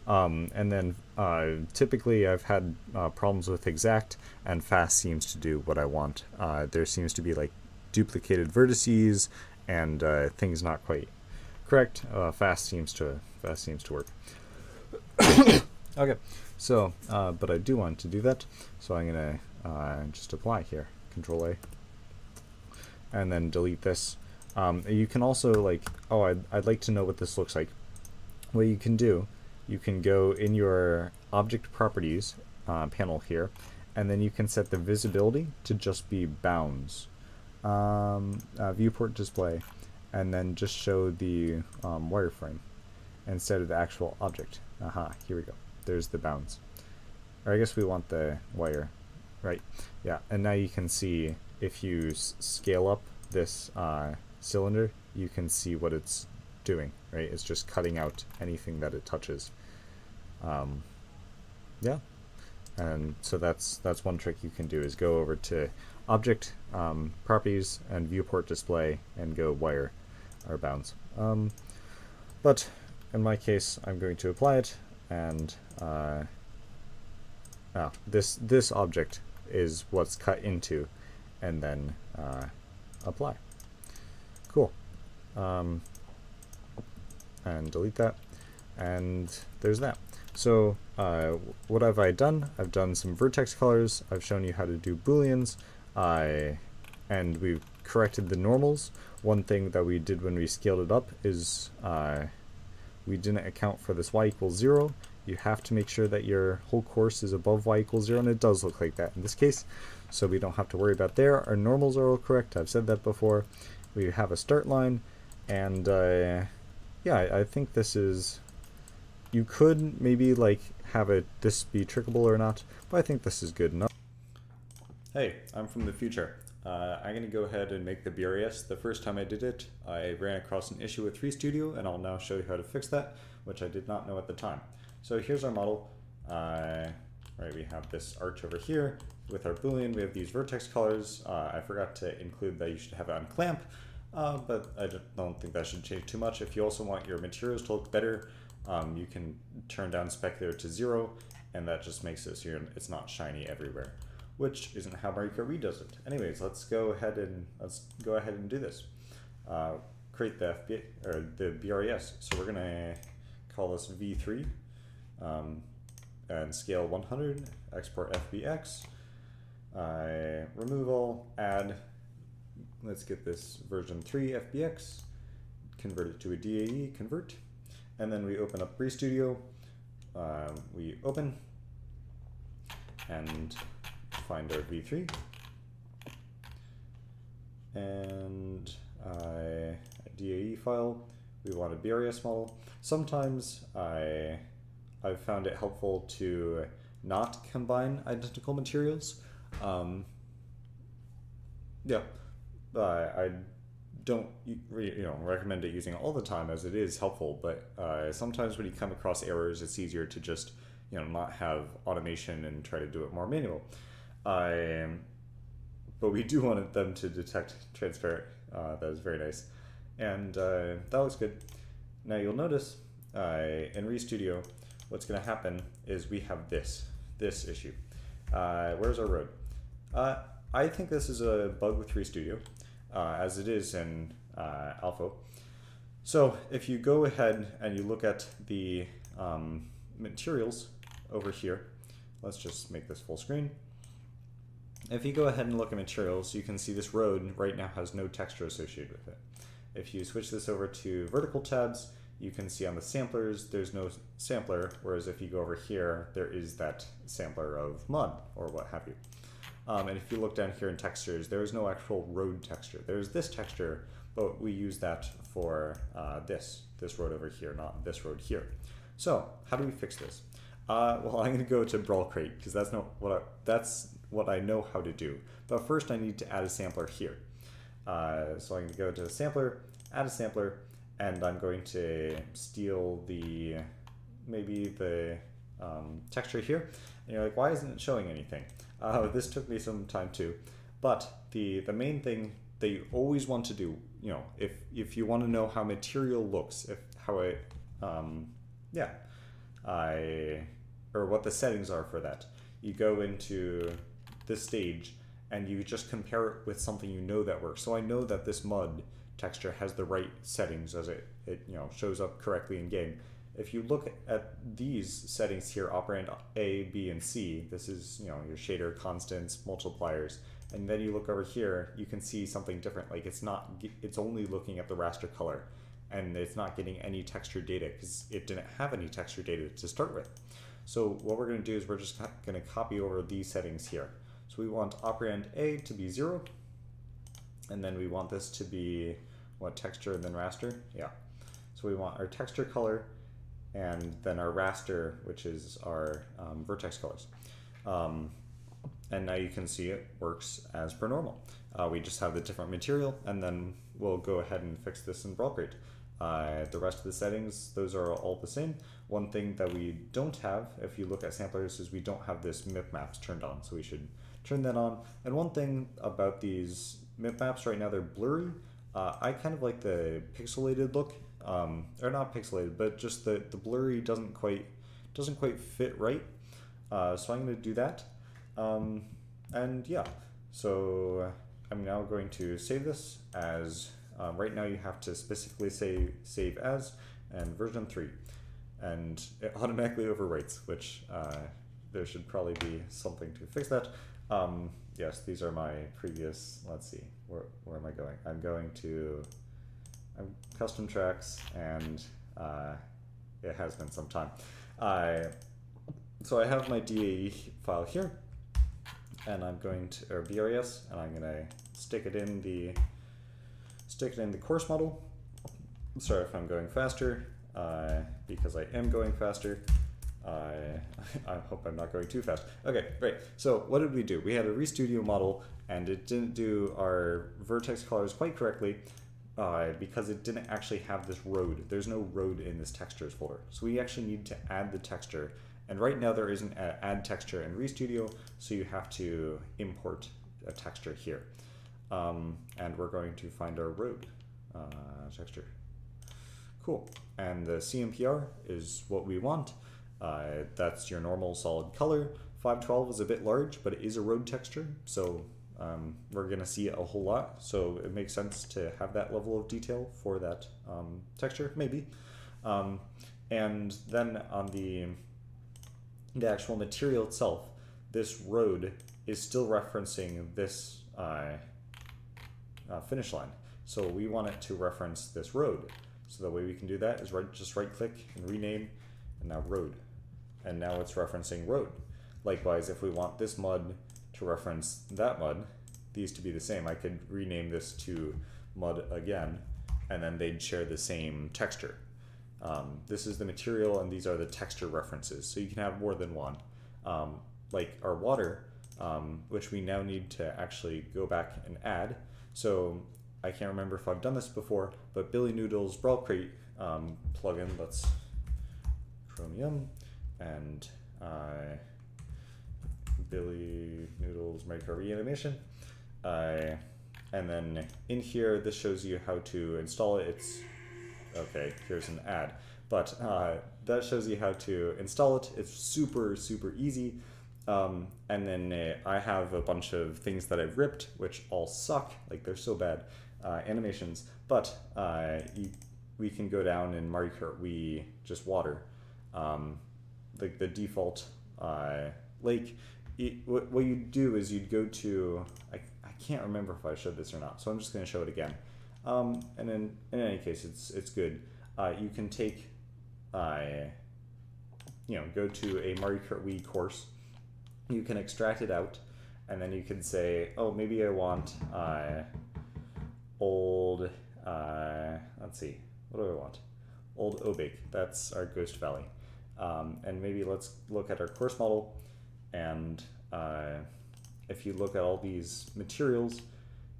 Um, and then uh, typically I've had uh, problems with exact and fast seems to do what I want. Uh, there seems to be like duplicated vertices and uh, things not quite correct. fast seems to fast seems to work. Okay, so, uh, but I do want to do that, so I'm going to uh, just apply here, Control A, and then delete this. Um, you can also, like, oh, I'd, I'd like to know what this looks like. What you can do, you can go in your Object Properties uh, panel here, and then you can set the visibility to just be bounds. Um, uh, viewport display, and then just show the um, wireframe instead of the actual object. Aha, here we go. There's the bounds. Or I guess we want the wire, right? Yeah, and now you can see if you scale up this uh, cylinder, you can see what it's doing, right? It's just cutting out anything that it touches. Um, yeah, and so that's that's one trick you can do is go over to object um, properties and viewport display and go wire or bounds. Um, but in my case, I'm going to apply it and uh, oh, this this object is what's cut into and then uh, apply. Cool. Um, and delete that. And there's that. So uh, what have I done? I've done some vertex colors. I've shown you how to do booleans. I and we've corrected the normals. One thing that we did when we scaled it up is uh, we didn't account for this y equals 0. You have to make sure that your whole course is above y equals 0, and it does look like that in this case. So we don't have to worry about there. Our normals are all correct. I've said that before. We have a start line, and uh, yeah, I, I think this is you could maybe like have it this be trickable or not, but I think this is good enough. Hey, I'm from the future. Uh, I'm going to go ahead and make the BRRES. The first time I did it, I ran across an issue with RiiStudio, and I'll now show you how to fix that, which I did not know at the time. So here's our model. Uh, right, we have this arch over here. With our boolean, we have these vertex colors. Uh, I forgot to include that you should have it on clamp, uh, but I don't think that should change too much. If you also want your materials to look better, um, you can turn down specular to zero, and that just makes it so it's not shiny everywhere, which isn't how Mario Kart does it. Anyways, let's go ahead and let's go ahead and do this. Uh, create the FB or the BRRES. So we're gonna call this V3 um, and scale 100. Export FBX. Uh, removal. Add. Let's get this version 3 FBX. Convert it to a DAE. Convert and then we open up RiiStudio. Um, we open and find our v3 and uh, a DAE file. We want a BRRES model. Sometimes I I've found it helpful to not combine identical materials. Um, yeah, I, I don't you know recommend it using all the time as it is helpful but uh, sometimes when you come across errors it's easier to just you know not have automation and try to do it more manual um, but we do want them to detect transparent uh, that is very nice and uh, that looks good now you'll notice uh, in RiiStudio what's going to happen is we have this this issue uh, where's our road uh, I think this is a bug with RiiStudio uh, as it is in uh, Alpha. So if you go ahead and you look at the um, materials over here, let's just make this full screen. If you go ahead and look at materials, you can see this road right now has no texture associated with it. If you switch this over to vertical tabs, you can see on the samplers, there's no sampler, whereas if you go over here, there is that sampler of mud or what have you. Um, and if you look down here in textures, there is no actual road texture. There's this texture, but we use that for uh, this, this road over here, not this road here. So how do we fix this? Uh, well, I'm going to go to Brawl Crate because that's not what I, that's what I know how to do. But first, I need to add a sampler here. Uh, so I'm going to go to the sampler, add a sampler, and I'm going to steal the maybe the um, texture here. And you're like, why isn't it showing anything? Uh, this took me some time too. But the, the main thing that you always want to do, you know, if, if you want to know how material looks, if how it, um, yeah, I, or what the settings are for that, you go into this stage and you just compare it with something you know that works. So I know that this mud texture has the right settings as it, it you know shows up correctly in game. if you look at these settings here, operand A, B, and C, this is you know your shader constants, multipliers, and then you look over here, you can see something different. Like it's not, it's only looking at the raster color, and it's not getting any texture data because it didn't have any texture data to start with. So what we're going to do is we're just going to copy over these settings here. So we want operand A to be zero, and then we want this to be what texture and then raster? Yeah. So we want our texture color and then our raster, which is our um, vertex colors. Um, and now you can see it works as per normal. Uh, we just have the different material and then we'll go ahead and fix this in Brawlcrate. Uh, the rest of the settings, those are all the same. One thing that we don't have, if you look at samplers, is we don't have this MIP maps turned on, so we should turn that on. And one thing about these MIP maps right now, they're blurry. Uh, I kind of like the pixelated look um, or not pixelated, but just the, the blurry doesn't quite doesn't quite fit right. Uh, so I'm going to do that. Um, and yeah, so I'm now going to save this as, um, right now you have to specifically say save as and version 3. And it automatically overwrites, which uh, there should probably be something to fix that. Um, yes, these are my previous, let's see, where, where am I going? I'm going to I'm custom tracks, and uh, it has been some time. I so I have my DAE file here, and I'm going to or BRRES, and I'm gonna stick it in the stick it in the course model. Sorry if I'm going faster, uh, because I am going faster. I, I hope I'm not going too fast. Okay, great. So what did we do? We had a RiiStudio model and it didn't do our vertex colors quite correctly uh, because it didn't actually have this road. There's no road in this textures folder. So we actually need to add the texture. And right now there isn't an add texture in RiiStudio, so you have to import a texture here. Um, and we're going to find our road uh, texture. Cool. And the CMPR is what we want. Uh, that's your normal solid color. 512 is a bit large, but it is a road texture, so um, we're going to see a whole lot, so it makes sense to have that level of detail for that um, texture, maybe. Um, and then on the, the actual material itself, this road is still referencing this uh, uh, finish line. So we want it to reference this road. So the way we can do that is right, just right click and rename, and now road. And now it's referencing road. Likewise, if we want this mud to reference that mud, these to be the same. I could rename this to mud again, and then they'd share the same texture. Um, this is the material, and these are the texture references. So you can have more than one. Um, like our water, um, which we now need to actually go back and add. So I can't remember if I've done this before, but Billy Noodle's Brawlcrate um, plugin, let's Chromium and uh, Billy Noodles Micro Reanimation. Uh, and then in here, this shows you how to install it. It's, okay, here's an ad. But uh, that shows you how to install it. It's super, super easy. Um, and then uh, I have a bunch of things that I've ripped, which all suck, like they're so bad, uh, animations. But uh, you, we can go down in Mario Kart, we just water. Um, the, the default uh, lake it, what, what you do is you'd go to, I, I can't remember if I showed this or not, so I'm just going to show it again. Um, and in, in any case, it's, it's good. Uh, you can take, uh, you know, go to a Kart Wii course, you can extract it out, and then you can say, oh, maybe I want uh, old, uh, let's see, what do I want? Old Obake, that's our Ghost Valley. Um, and maybe let's look at our course model. And uh, if you look at all these materials,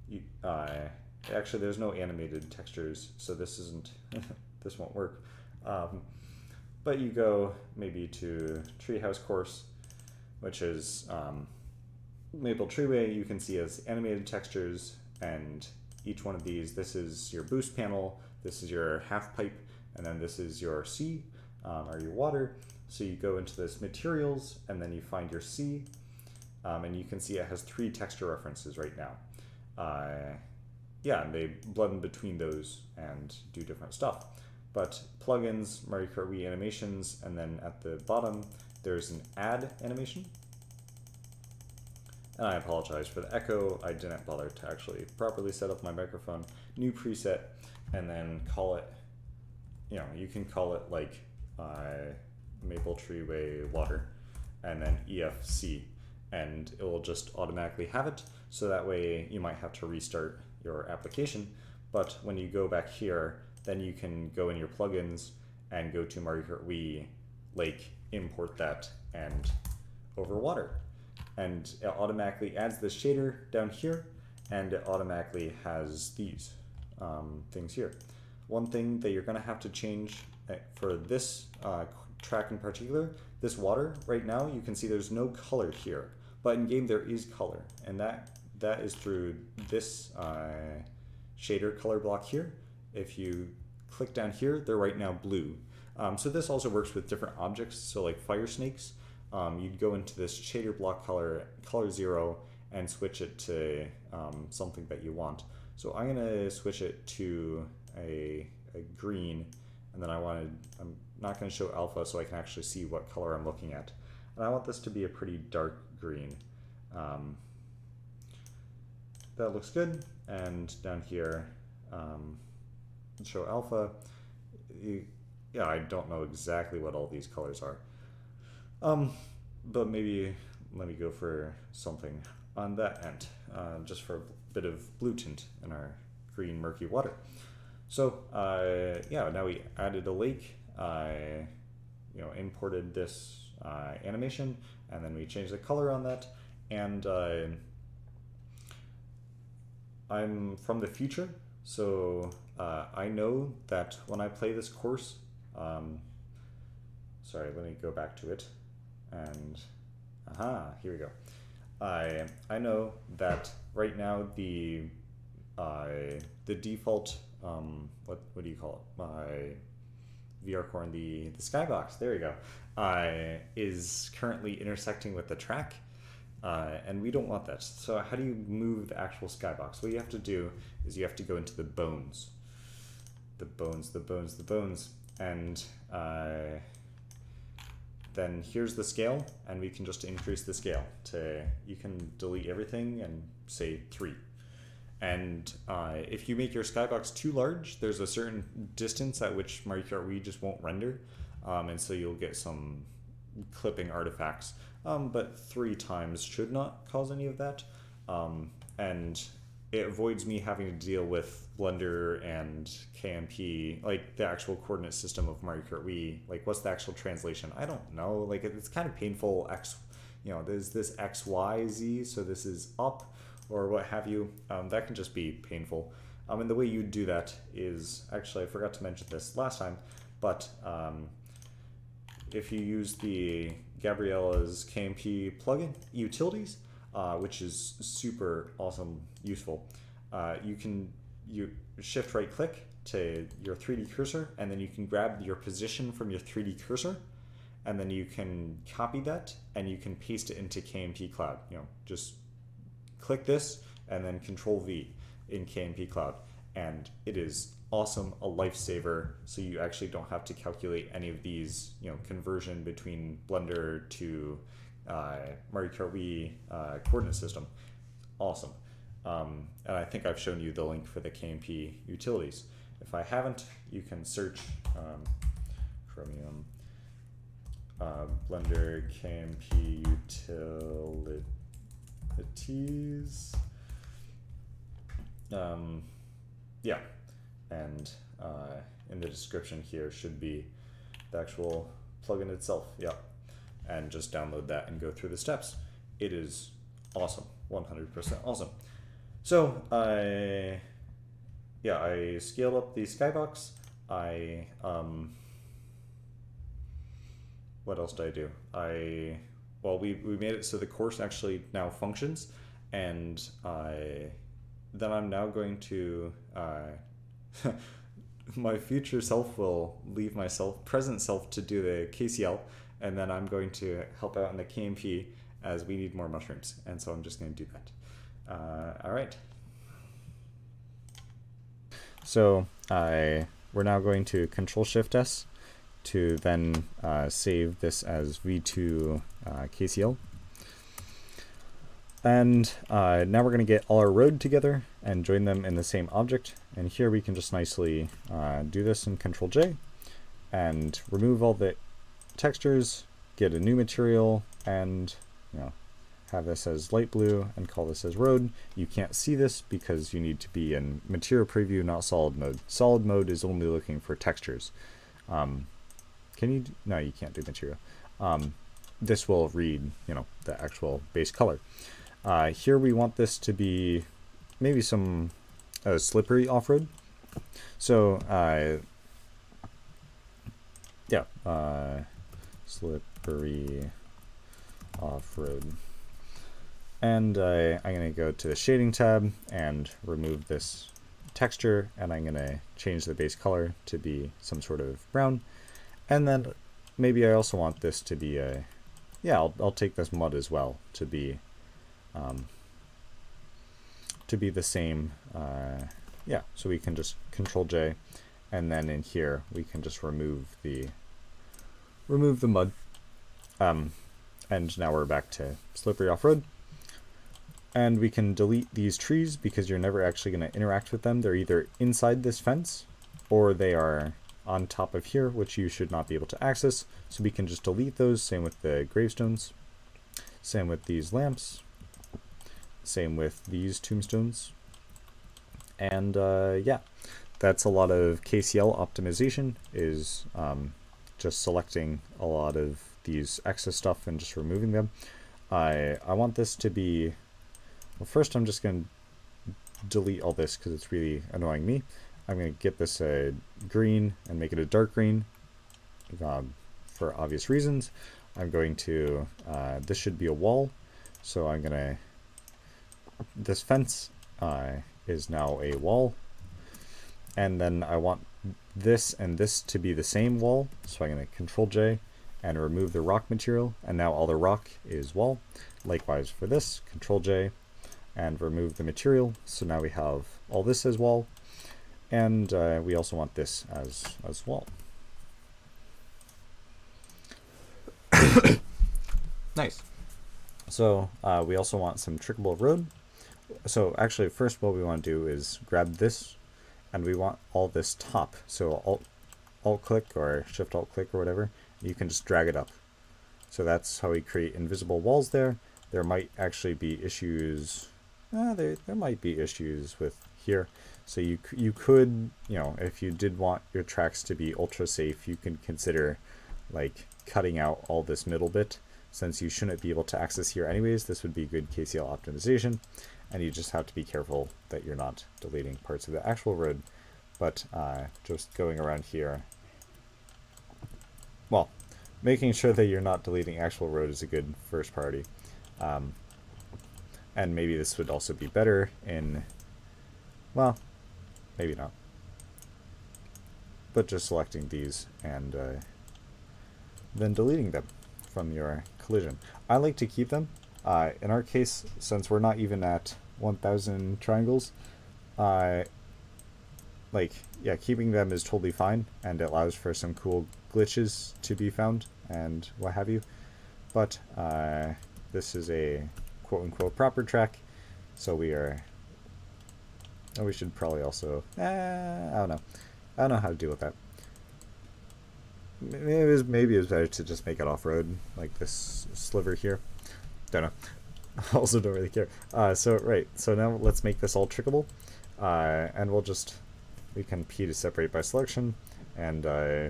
you, uh, actually there's no animated textures, so this isn't, this won't work. Um, but you go maybe to Treehouse course, which is um, Maple Treeway, you can see as animated textures, and each one of these, this is your boost panel, this is your half pipe, and then this is your C, um, or your water, so you go into this materials and then you find your C um, and you can see it has three texture references right now. Uh, yeah, and they blend between those and do different stuff. But plugins, Mario Kart Wii animations, and then at the bottom, there's an add animation. And I apologize for the echo. I didn't bother to actually properly set up my microphone. New preset, and then call it, you know, you can call it like uh, Maple Treeway Water, and then EFC, and it will just automatically have it. So that way you might have to restart your application. But when you go back here, then you can go in your plugins and go to Mario Kart Wii Lake, import that, and over water. And it automatically adds this shader down here, and it automatically has these um, things here. One thing that you're going to have to change for this uh, track in particular, this water right now, you can see there's no color here, but in game there is color, and that that is through this uh, shader color block here. If you click down here, they're right now blue. Um, so this also works with different objects. So like fire snakes, um, you'd go into this shader block color, color zero, and switch it to um, something that you want. So I'm gonna switch it to a, a green, and then I wanted, I'm not gonna show alpha so I can actually see what color I'm looking at. And I want this to be a pretty dark green. Um, that looks good. And down here, um, show alpha. You, yeah, I don't know exactly what all these colors are. Um, but maybe let me go for something on that end, uh, just for a bit of blue tint in our green murky water. So uh, yeah, now we added a lake. I you know imported this uh, animation, and then we changed the color on that. And uh, I'm from the future, so uh, I know that when I play this course, um, sorry, let me go back to it, and aha, here we go. I I know that right now the uh, the default um, what what do you call it? My VR Corn the the skybox. There you go. Uh, is currently intersecting with the track uh, and we don't want that. So how do you move the actual skybox? What you have to do is you have to go into the bones. The bones, the bones, the bones. And uh, then here's the scale, and we can just increase the scale to, you can delete everything and say three. And uh, if you make your skybox too large, there's a certain distance at which Mario Kart Wii just won't render. Um, and so you'll get some clipping artifacts um, but three times should not cause any of that. Um, and it avoids me having to deal with Blender and KMP, like the actual coordinate system of Mario Kart Wii. Like, what's the actual translation? I don't know. Like, it's kind of painful. X, you know, there's this X, Y, Z, so this is up or what have you. Um, that can just be painful. Um, and the way you do that is actually, I forgot to mention this last time, but um, if you use the Gabriela's KMP plugin utilities, uh, which is super awesome, useful. Uh, you can you shift right click to your 3D cursor, and then you can grab your position from your 3D cursor, and then you can copy that and you can paste it into KMP Cloud. You know, just click this and then Control V in KMP Cloud, and it is awesome, a lifesaver. So you actually don't have to calculate any of these, you know, conversion between Blender to uh, Wii uh, coordinate system. Awesome. Um, and I think I've shown you the link for the KMP utilities. If I haven't, you can search um, Chromium uh, Blender KMP utilities. Um, yeah, and uh, in the description here should be the actual plugin itself. Yeah, And just download that and go through the steps. It is awesome, 100% awesome. So I, yeah, I scaled up the skybox. I, um, what else did I do? I, well, we, we made it so the course actually now functions and I, then I'm now going to uh, my future self will leave myself, present self to do the KCL, and then I'm going to help out in the KMP as we need more mushrooms, and so I'm just going to do that. Uh, all right. So I we're now going to Control Shift S to then uh, save this as V2 uh, KCL. And uh, now we're going to get all our road together and join them in the same object. And here we can just nicely uh, do this in Control J and remove all the textures, get a new material, and you know have this as light blue and call this as road. You can't see this because you need to be in material preview, not solid mode. Solid mode is only looking for textures. Um, can you? No, you can't do material. Um, this will read, you know, the actual base color. Uh, here we want this to be maybe some uh, slippery off-road. So, uh, yeah, uh, slippery off-road. And uh, I'm going to go to the shading tab and remove this texture and I'm going to change the base color to be some sort of brown. And then maybe I also want this to be a, yeah, I'll, I'll take this mud as well to be, um, to be the same, uh, yeah, so we can just control J and then in here we can just remove the, remove the mud. Um, and now we're back to slippery off-road. And we can delete these trees because you're never actually going to interact with them. They're either inside this fence or they are on top of here, which you should not be able to access. So we can just delete those. Same with the gravestones. Same with these lamps. Same with these tombstones. And uh, yeah, that's a lot of KCL optimization is um, just selecting a lot of these excess stuff and just removing them. I, I want this to be well, first I'm just going to delete all this because it's really annoying me. I'm going to get this a green and make it a dark green um, for obvious reasons. I'm going to, uh, this should be a wall, so I'm going to, this fence uh, is now a wall, and then I want this and this to be the same wall, so I'm going to Control J and remove the rock material, and now all the rock is wall. Likewise for this, Control J, and remove the material. So now we have all this as wall, and uh, we also want this as, as wall. nice. So uh, we also want some trickable road. So actually first what we want to do is grab this and we want all this top. So alt, alt click or shift alt click or whatever, you can just drag it up. So that's how we create invisible walls there. There might actually be issues uh, there, there might be issues with here. So you, you could, you know, if you did want your tracks to be ultra safe, you can consider like cutting out all this middle bit. Since you shouldn't be able to access here anyways, this would be good KCL optimization. And you just have to be careful that you're not deleting parts of the actual road. But uh, just going around here, well, making sure that you're not deleting actual road is a good first priority. Um, and maybe this would also be better in, well, maybe not. But just selecting these and uh, then deleting them from your collision. I like to keep them. Uh, in our case, since we're not even at 1000 triangles, uh, like, yeah, keeping them is totally fine and it allows for some cool glitches to be found and what have you. But uh, this is a quote unquote proper track. So we are. Oh, we should probably also. Eh, I don't know. I don't know how to deal with that. Maybe it was, maybe it was better to just make it off road, like this sliver here. Don't know. also don't really care. Uh, so, right. So now let's make this all trickable. Uh, and we'll just. We can P to separate by selection and uh,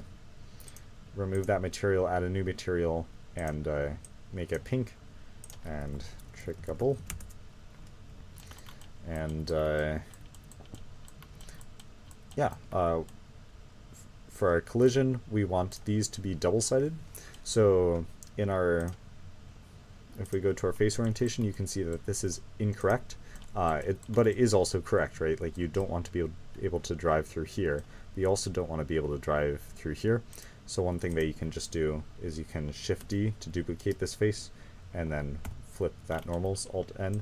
remove that material, add a new material, and uh, make it pink. And trickable. And uh, yeah, uh, for our collision, we want these to be double-sided. So in our, if we go to our face orientation, you can see that this is incorrect. Uh, it, but it is also correct, right? Like you don't want to be able, to drive through here. You also don't want to be able to drive through here. So one thing that you can just do is you can Shift D to duplicate this face, and then flip that normals, Alt N,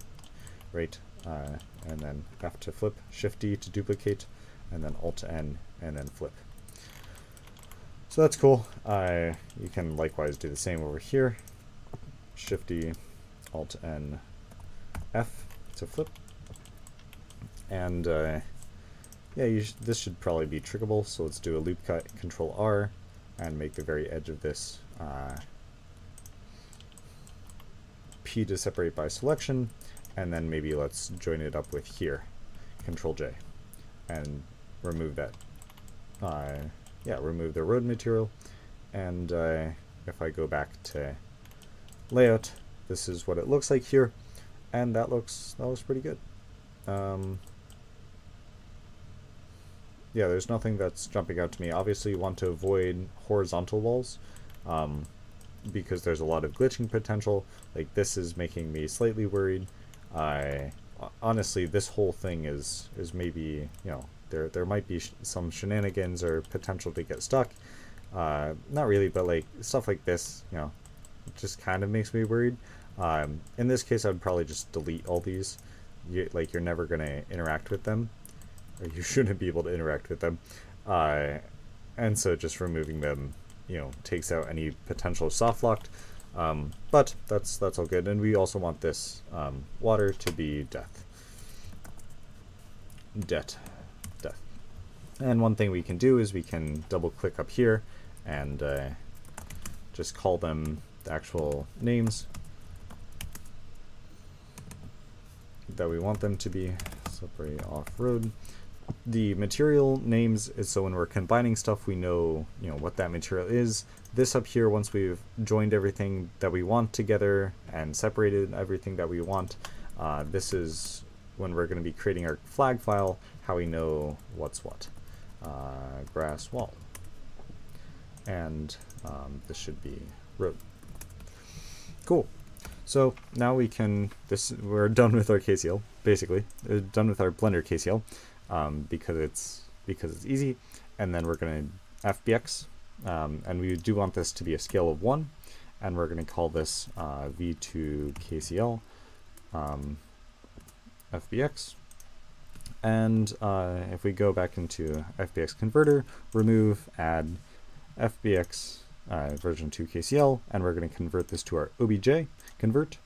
right, uh, and then F to flip, Shift D to duplicate, and then Alt N, and then flip. So that's cool. Uh, you can likewise do the same over here. Shift D, Alt N, F to flip. And uh, yeah, sh this should probably be trickable. So let's do a loop cut, Control R, and make the very edge of this uh, P to separate by selection, and then maybe let's join it up with here, Control J, and remove that. Uh, yeah, remove the road material, and uh, if I go back to layout, this is what it looks like here, and that looks that looks pretty good. Um, yeah, there's nothing that's jumping out to me. Obviously, you want to avoid horizontal walls. Um, because there's a lot of glitching potential. Like this is making me slightly worried. I honestly, this whole thing is is maybe you know there there might be sh some shenanigans or potential to get stuck. Uh, not really, but like stuff like this, you know, just kind of makes me worried. Um, in this case, I would probably just delete all these. You, like you're never gonna interact with them, or you shouldn't be able to interact with them. Uh, and so just removing them you know takes out any potential soft locked. Um, but that's that's all good, and we also want this um, water to be death. Debt. And one thing we can do is we can double click up here and uh, just call them the actual names that we want them to be. Slippery off road. The material names is so when we're combining stuff we know you know what that material is. This up here once we've joined everything that we want together and separated everything that we want uh, this is when we're going to be creating our flag file how we know what's what uh, grass wall and um, this should be road cool so now we can this we're done with our KCL basically uh, done with our blender KCL um, because it's because it's easy. And then we're going to FBX, um, and we do want this to be a scale of one, and we're going to call this uh, V2 KCL um, FBX. And uh, if we go back into FBX converter, remove, add FBX uh, version 2 KCL, and we're going to convert this to our OBJ convert.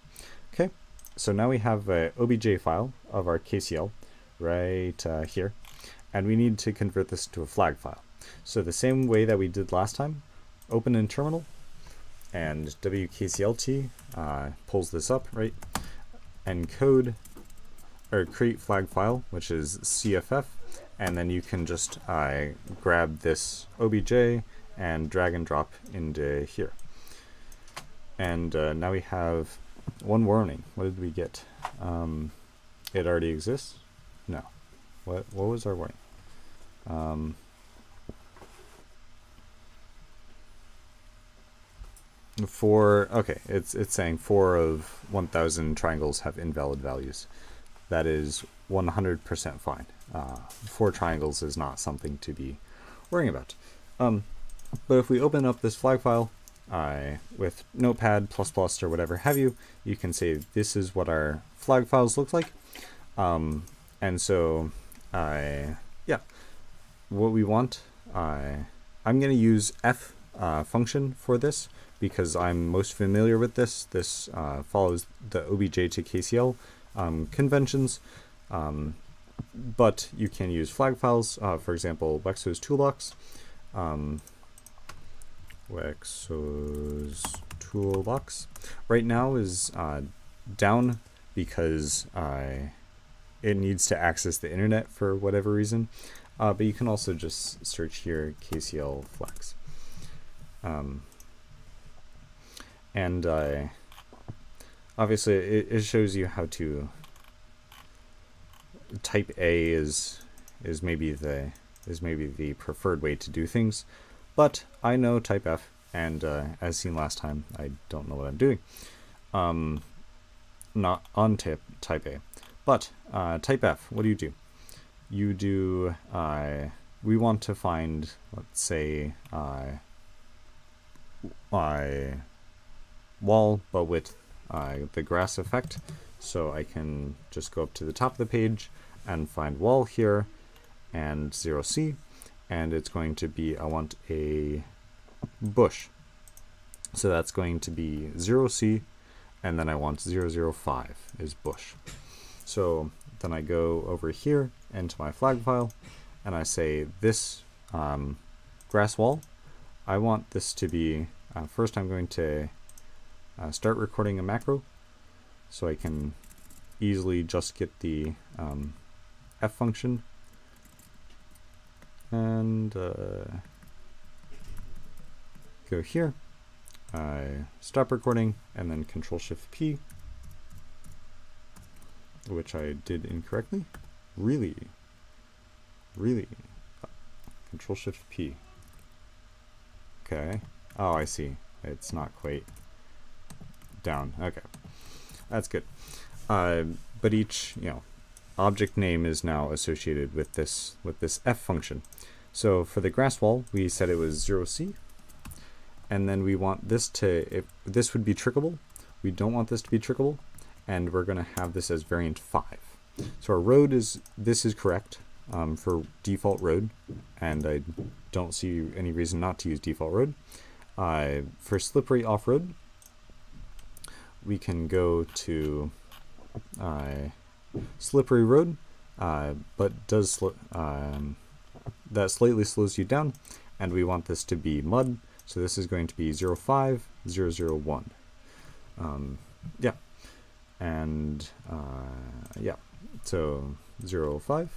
Okay, so now we have a OBJ file of our KCL, right uh, here. And we need to convert this to a flag file. So the same way that we did last time, open in terminal, and WKCLT uh, pulls this up, right? Encode, or create flag file, which is CFF, and then you can just uh, grab this OBJ and drag and drop into here. And uh, now we have one warning. What did we get? Um, it already exists. No. What what was our warning? Um, four okay it's it's saying four of 1000 triangles have invalid values that is 100% fine. Uh, four triangles is not something to be worrying about. Um, but if we open up this flag file uh, with notepad plus plus or whatever have you you can say this is what our flag files look like. Um, and so I yeah. What we want I I'm gonna use f uh, function for this because I'm most familiar with this. This uh, follows the obj to kcl um, conventions um, but you can use flag files uh, for example wexo's toolbox um, wexo's toolbox right now is uh, down because I it needs to access the internet for whatever reason. Uh, but you can also just search here KCL Flags. Um, and uh, obviously it, it shows you how to type A is is maybe the is maybe the preferred way to do things, but I know type F, and uh, as seen last time, I don't know what I'm doing. Um, not on type type A. But uh, type F, what do you do? You do, uh, we want to find, let's say, uh, I wall, but with uh, the grass effect. So I can just go up to the top of the page and find wall here and 0C. And it's going to be, I want a bush. So that's going to be 0C, and then I want 005 is bush. So then I go over here into my flag file, and I say this um, grass wall, I want this to be, uh, first I'm going to uh, start recording a macro, so I can easily just get the um, f function, and uh, go here, I stop recording, and then Control Shift P, which I did incorrectly. Really? Really? Control Shift P. Okay. Oh, I see. It's not quite down. Okay. That's good. Uh, but each, you know, object name is now associated with this with this f function. So for the grass wall, we said it was 0c, and then we want this to, if this would be trickable, we don't want this to be trickable, and we're going to have this as variant 5. So our road is, this is correct um, for default road, and I don't see any reason not to use default road. Uh, for slippery off-road, we can go to uh, slippery road, uh, but does um, that slightly slows you down, and we want this to be mud, so this is going to be 05, 001. Um, yeah, and uh, yeah, so 05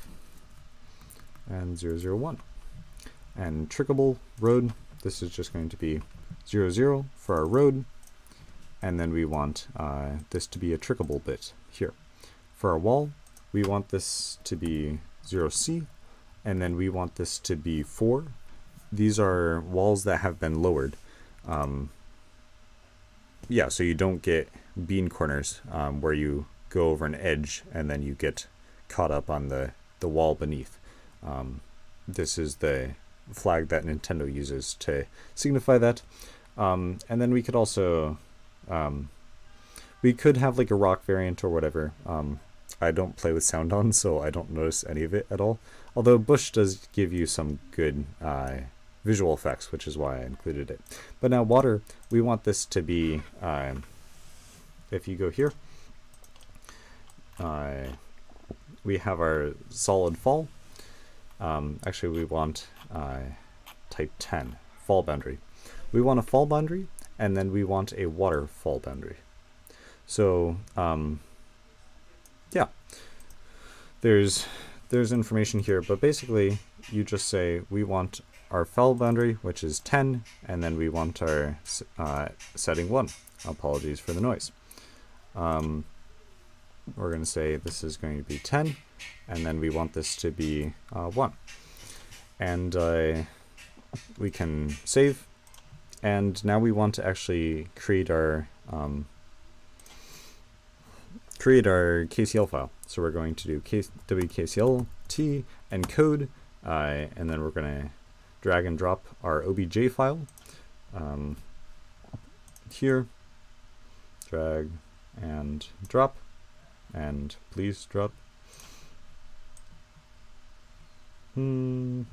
and 001. And trickable road, this is just going to be 00 for our road, and then we want uh, this to be a trickable bit here. For our wall, we want this to be 0C, and then we want this to be 4. These are walls that have been lowered. Um, yeah, so you don't get bean corners um, where you go over an edge and then you get caught up on the, the wall beneath. Um, this is the flag that Nintendo uses to signify that. Um, and then we could also, um, we could have like a rock variant or whatever. Um, I don't play with sound on, so I don't notice any of it at all. Although Bush does give you some good uh, visual effects, which is why I included it. But now water, we want this to be, uh, if you go here, uh, we have our solid fall. Um, actually, we want uh, type 10, fall boundary. We want a fall boundary, and then we want a waterfall boundary. So, um, yeah, there's there's information here, but basically you just say we want our fall boundary, which is 10, and then we want our uh, setting 1. Apologies for the noise. Um, we're going to say this is going to be 10, and then we want this to be uh, 1. And uh, we can save, and now we want to actually create our um, create our KCL file. So we're going to do wkclt encode, uh, and then we're going to drag and drop our obj file um, here, drag and drop, and please drop. no,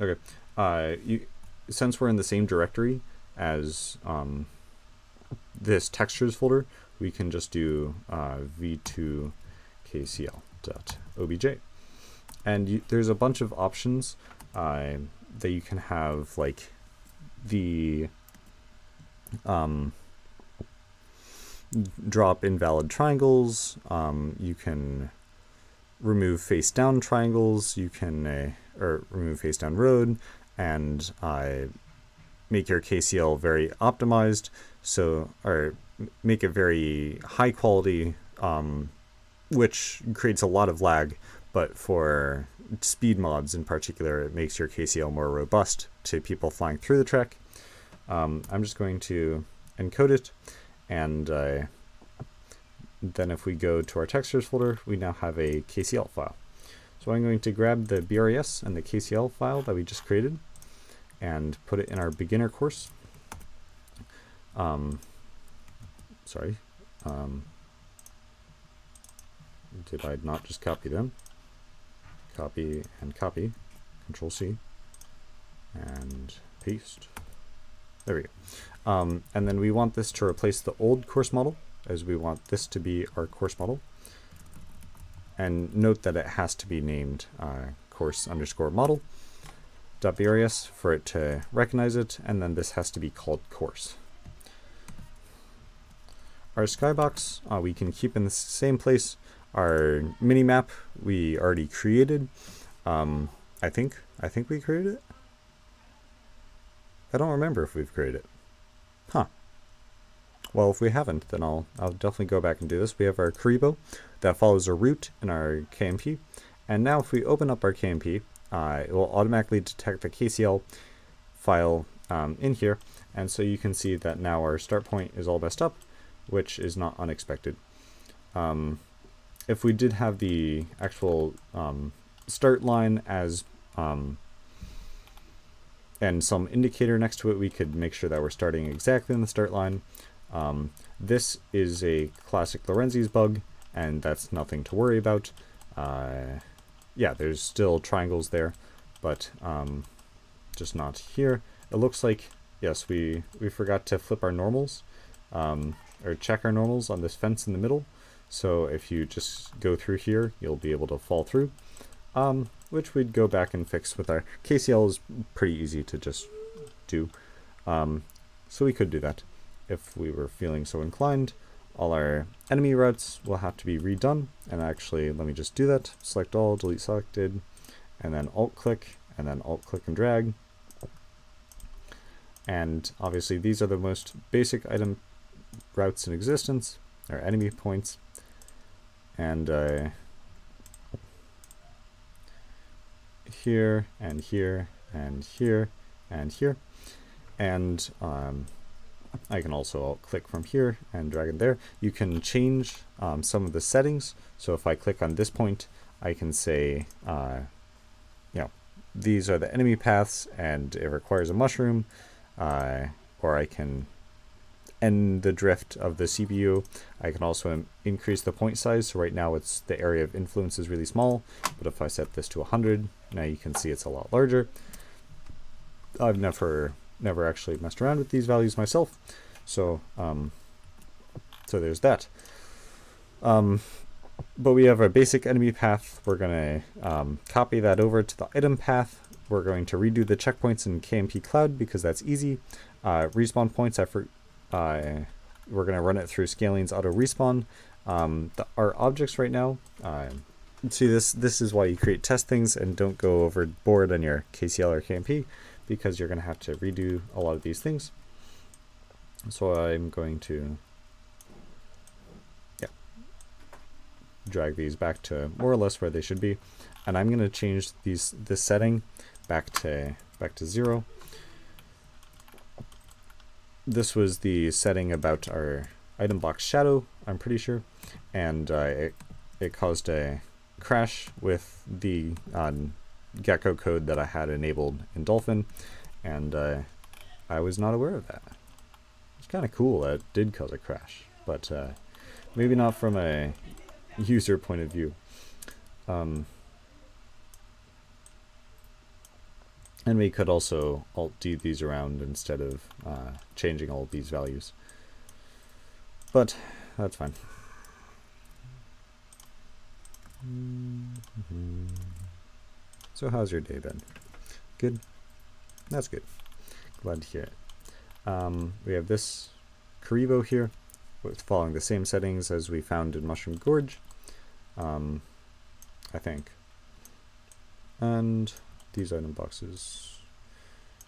okay. Uh, you, since we're in the same directory as um, this textures folder, we can just do uh, v2kcl.obj. And you, there's a bunch of options uh, that you can have, like the um, drop invalid triangles. Um, you can remove face down triangles. You can uh, or remove face down road and uh, make your KCL very optimized. So or make it very high quality, um, which creates a lot of lag. But for speed mods in particular, it makes your KCL more robust to people flying through the track. Um, I'm just going to encode it and uh, then if we go to our textures folder, we now have a KCL file. So I'm going to grab the BRRES and the KCL file that we just created and put it in our beginner course. Um, sorry. Um, did I not just copy them? Copy and copy. Control C. and paste. There we go. Um, and then we want this to replace the old course model, as we want this to be our course model. And note that it has to be named uh, course underscore model dot BRRES for it to recognize it, and then this has to be called course. Our skybox uh, we can keep in the same place. Our mini map we already created. Um, I think I think we created it. I don't remember if we've created it. Huh. Well, if we haven't, then I'll I'll definitely go back and do this. We have our Kuriboh that follows a route in our KMP. And now if we open up our KMP, uh, it will automatically detect the KCL file um, in here. And so you can see that now our start point is all messed up, which is not unexpected. Um, if we did have the actual um, start line as um, and some indicator next to it, we could make sure that we're starting exactly in the start line. Um, this is a classic Lorenzi's bug, and that's nothing to worry about. Uh, yeah, there's still triangles there, but um, just not here. It looks like, yes, we, we forgot to flip our normals, um, or check our normals on this fence in the middle. So if you just go through here, you'll be able to fall through. Um, which we'd go back and fix with our KCL is pretty easy to just do. Um, so we could do that if we were feeling so inclined. All our enemy routes will have to be redone. And actually, let me just do that. Select all, delete selected, and then alt click, and then alt click and drag. And obviously these are the most basic item routes in existence, or enemy points. And uh, here and here and here and here. And um, I can also click from here and drag it there. You can change um, some of the settings. So if I click on this point, I can say, uh, you know, these are the enemy paths and it requires a mushroom. Uh, or I can end the drift of the CPU. I can also increase the point size. So right now it's the area of influence is really small, but if I set this to 100, now you can see it's a lot larger. I've never never actually messed around with these values myself, so um, so there's that. Um, but we have a basic enemy path. We're going to um, copy that over to the item path. We're going to redo the checkpoints in KMP Cloud because that's easy. Uh, respawn points, I for, uh, we're going to run it through Scaling's auto respawn. Um, the, our objects right now, uh, see this this is why you create test things and don't go overboard on your KCL or KMP because you're going to have to redo a lot of these things. So I'm going to yeah, drag these back to more or less where they should be. And I'm going to change these this setting back to back to zero. This was the setting about our item box shadow, I'm pretty sure, and uh, it, it caused a crash with the um, Gecko code that I had enabled in Dolphin, and uh, I was not aware of that. It's kind of cool that it did cause a crash, but uh, maybe not from a user point of view. Um, and we could also alt-D these around instead of uh, changing all of these values. But that's fine. Mm -hmm. So how's your day been? Good? That's good. Glad to hear it. Um, we have this Kuriboh here, with following the same settings as we found in Mushroom Gorge, um, I think. And these item boxes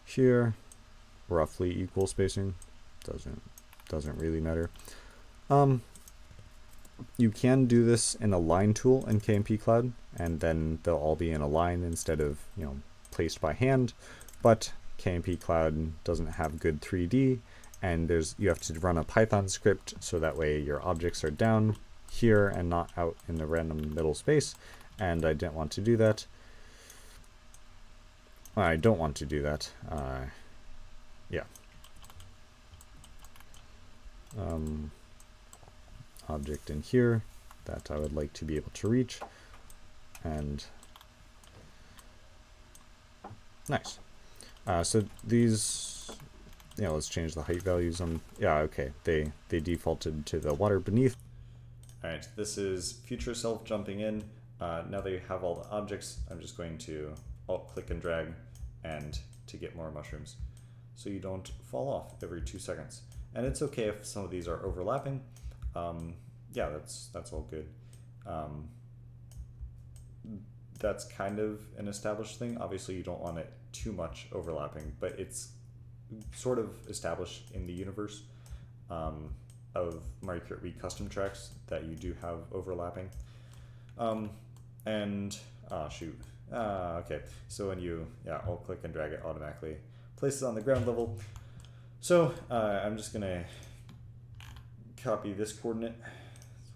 here, roughly equal spacing, doesn't doesn't really matter. Um, you can do this in a line tool in KMP Cloud, and then they'll all be in a line instead of, you know, placed by hand. But KMP Cloud doesn't have good 3D, and there's you have to run a Python script so that way your objects are down here and not out in the random middle space. And I didn't want to do that. I don't want to do that. Uh, yeah. Um, object in here that I would like to be able to reach. And nice. Uh, so these, yeah, let's change the height values on, yeah, okay, they, they defaulted to the water beneath. All right, this is future self jumping in. Uh, now that you have all the objects, I'm just going to alt click and drag and to get more mushrooms so you don't fall off every two seconds. And it's okay if some of these are overlapping. Um, yeah, that's that's all good. Um, that's kind of an established thing. Obviously, you don't want it too much overlapping, but it's sort of established in the universe um, of Mario Kart Wii custom tracks that you do have overlapping. Um, and, ah, shoot. Ah, okay. So when you, yeah, I'll click and drag it automatically. Places on the ground level. So uh, I'm just gonna copy this coordinate,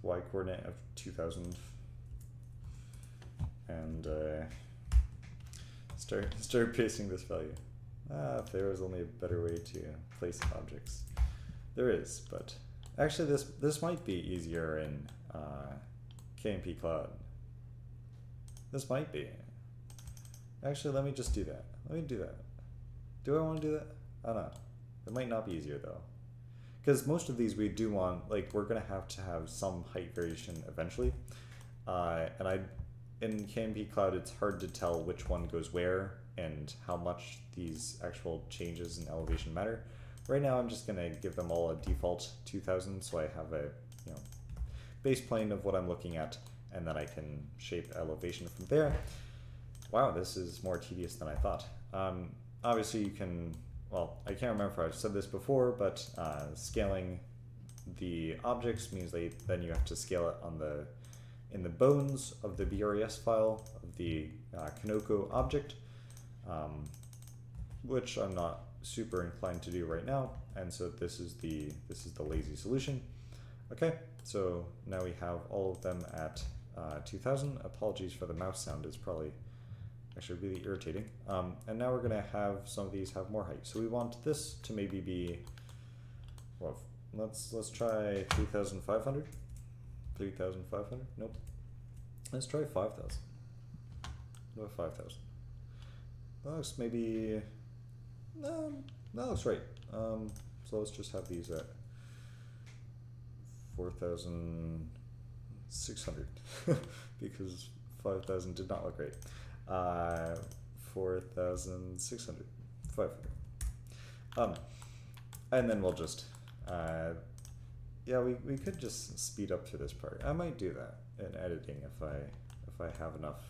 y coordinate of 2000, and uh, start start pasting this value. Ah, if there was only a better way to place objects. There is, but actually this this might be easier in uh, KMP Cloud. This might be. Actually, let me just do that. Let me do that. Do I want to do that? I don't know. It might not be easier though. Because most of these we do want, like, we're to have to have some height variation eventually. Uh, and I, in KMP Cloud, it's hard to tell which one goes where and how much these actual changes in elevation matter. Right now, I'm just to give them all a default 2000 so I have a, you know, base plane of what I'm looking at and then I can shape elevation from there. Wow, this is more tedious than I thought. Um, obviously, you can, well, I can't remember if I've said this before, but uh, scaling the objects means that then you have to scale it on the in the bones of the BRRES file of the uh, Kinoko object, um, which I'm not super inclined to do right now, and so this is the this is the lazy solution. Okay, so now we have all of them at uh, 2000. Apologies for the mouse sound, it's probably actually really irritating. Um, and now we're gonna have some of these have more height. So we want this to maybe be, well, let's let's try 3,500. 3,500, nope. Let's try 5,000. No, 5,000. That looks maybe, no, that looks right. Um, so let's just have these at 4,600 because 5,000 did not look right. Uh, 4,600, 500. Um, and then we'll just, uh, yeah, we, we could just speed up to this part. I might do that in editing if I, if I have enough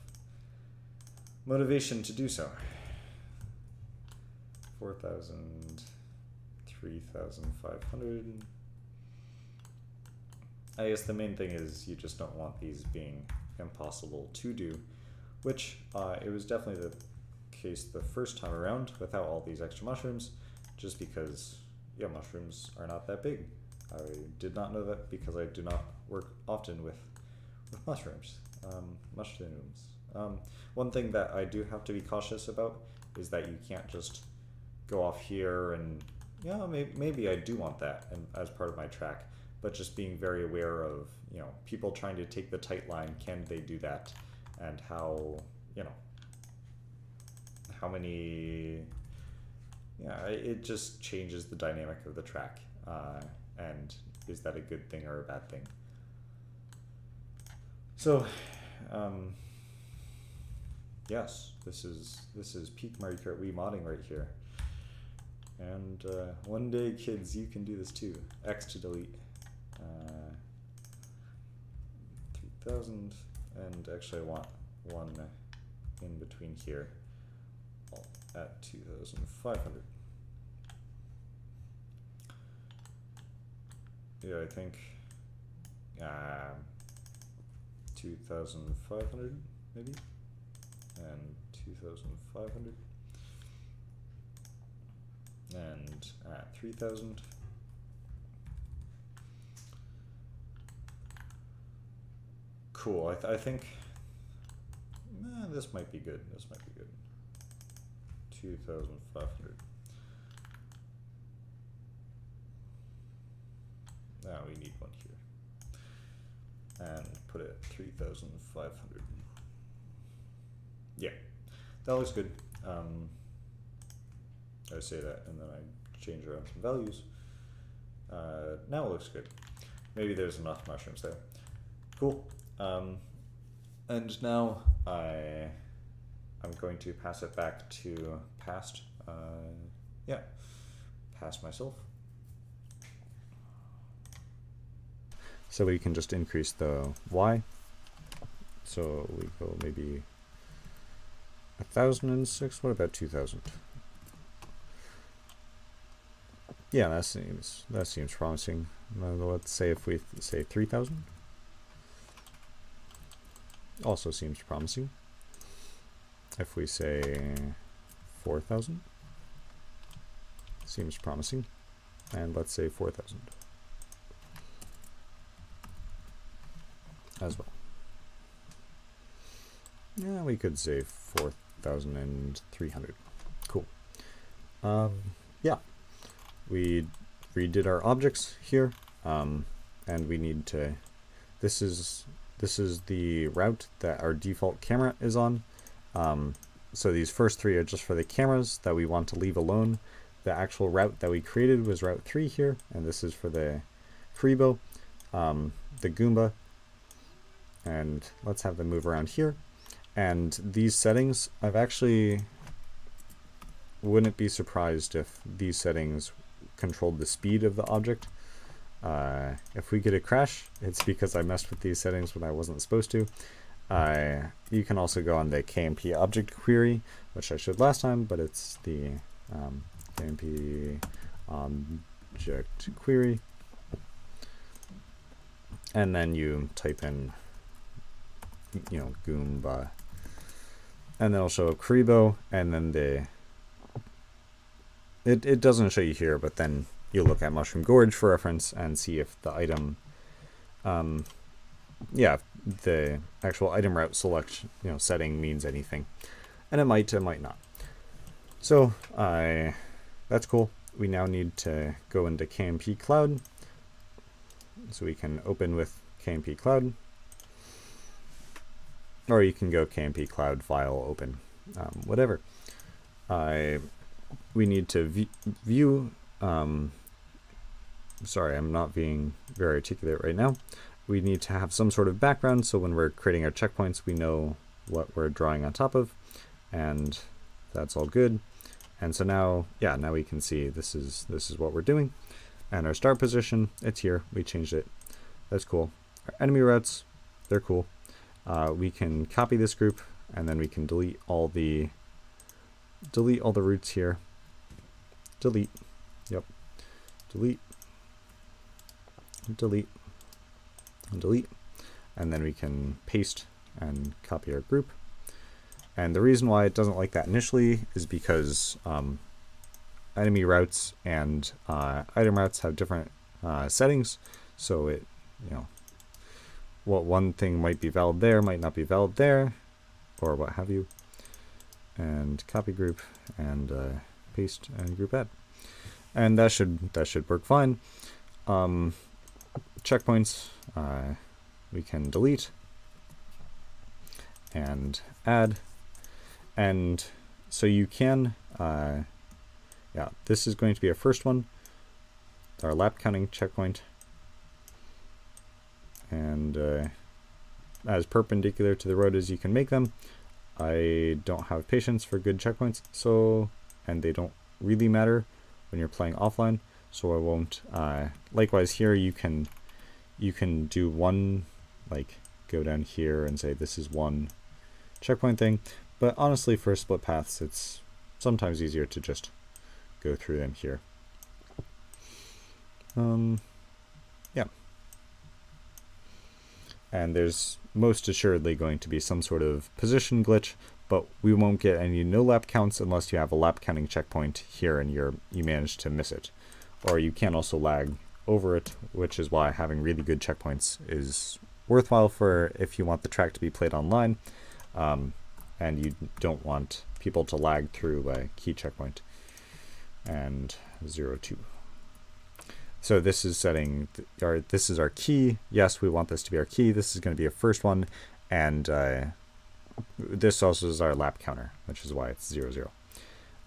motivation to do so. 4,000, 3,500. I guess the main thing is you just don't want these being impossible to do which uh, it was definitely the case the first time around without all these extra mushrooms, just because, yeah, mushrooms are not that big. I did not know that because I do not work often with, with mushrooms. Um, mushrooms. Um, one thing that I do have to be cautious about is that you can't just go off here and, yeah, maybe, maybe I do want that and, as part of my track, but just being very aware of, you know, people trying to take the tight line, can they do that? And how you know how many yeah it just changes the dynamic of the track uh, and is that a good thing or a bad thing? So um, yes this is this is peak Mario Kart Wii modding right here. And uh, one day kids you can do this too. X to delete. Uh, 3000 and actually I want one in between here at 2,500. Yeah, I think uh, 2,500 maybe, and 2,500, and at 3,000. Cool. I, th I think eh, this might be good. This might be good. 2,500. Now we need one here. And put it 3,500. Yeah, that looks good. Um, I say that and then I change around some values. Uh, now it looks good. Maybe there's enough mushrooms there. Cool. Um, and now I, I'm going to pass it back to past, uh, yeah, past myself. So we can just increase the y. So we go maybe a thousand and six. What about two thousand? Yeah, that seems that seems promising. Let's say if we say three thousand. Also seems promising. If we say four thousand, seems promising, and let's say four thousand. as well. Yeah, we could say 4,300. Cool. Um, yeah, we redid our objects here, um, and we need to, this is, this is the route that our default camera is on. Um, so these first three are just for the cameras that we want to leave alone. The actual route that we created was route 3 here, and this is for the Kuriboh. Um, the Goomba and let's have them move around here. And these settings, I've actually wouldn't be surprised if these settings controlled the speed of the object. Uh, if we get a crash, it's because I messed with these settings when I wasn't supposed to. Uh, you can also go on the KMP object query, which I showed last time, but it's the um, KMP object query. And then you type in you know, Goomba. And then it'll show Kuriboh, and then the... It, it doesn't show you here, but then you look at Mushroom Gorge for reference and see if the item... Um, yeah, the actual item route select, you know, setting means anything. And it might, it might not. So, I... That's cool. We now need to go into KMP Cloud. So we can open with KMP Cloud. Or you can go KMP Cloud File Open, um, whatever. I we need to view. Um, sorry, I'm not being very articulate right now. We need to have some sort of background, so when we're creating our checkpoints, we know what we're drawing on top of, and that's all good. And so now, yeah, now we can see this is this is what we're doing, and our start position, it's here. We changed it. That's cool. Our enemy routes, they're cool uh, we can copy this group and then we can delete all the delete all the roots here delete yep delete delete and delete and then we can paste and copy our group and the reason why it doesn't like that initially is because um, enemy routes and uh, item routes have different uh, settings so it you know what one thing might be valid there might not be valid there, or what have you. And copy group and uh, paste and group add, and that should that should work fine. Um, checkpoints uh, we can delete and add, and so you can. Uh, yeah, this is going to be our first one. Our lap counting checkpoint and uh, as perpendicular to the road as you can make them. I don't have patience for good checkpoints, so and they don't really matter when you're playing offline, so I won't. Uh, likewise, here you can you can do one like go down here and say this is one checkpoint thing, but honestly, for split paths, it's sometimes easier to just go through them here. Um, yeah and there's most assuredly going to be some sort of position glitch, but we won't get any no lap counts unless you have a lap counting checkpoint here and you're you manage to miss it. Or you can also lag over it, which is why having really good checkpoints is worthwhile for if you want the track to be played online, um, and you don't want people to lag through a key checkpoint. And zero two. So this is setting, our, this is our key. Yes, we want this to be our key. This is going to be a first one. And uh, this also is our lap counter, which is why it's 0, 0.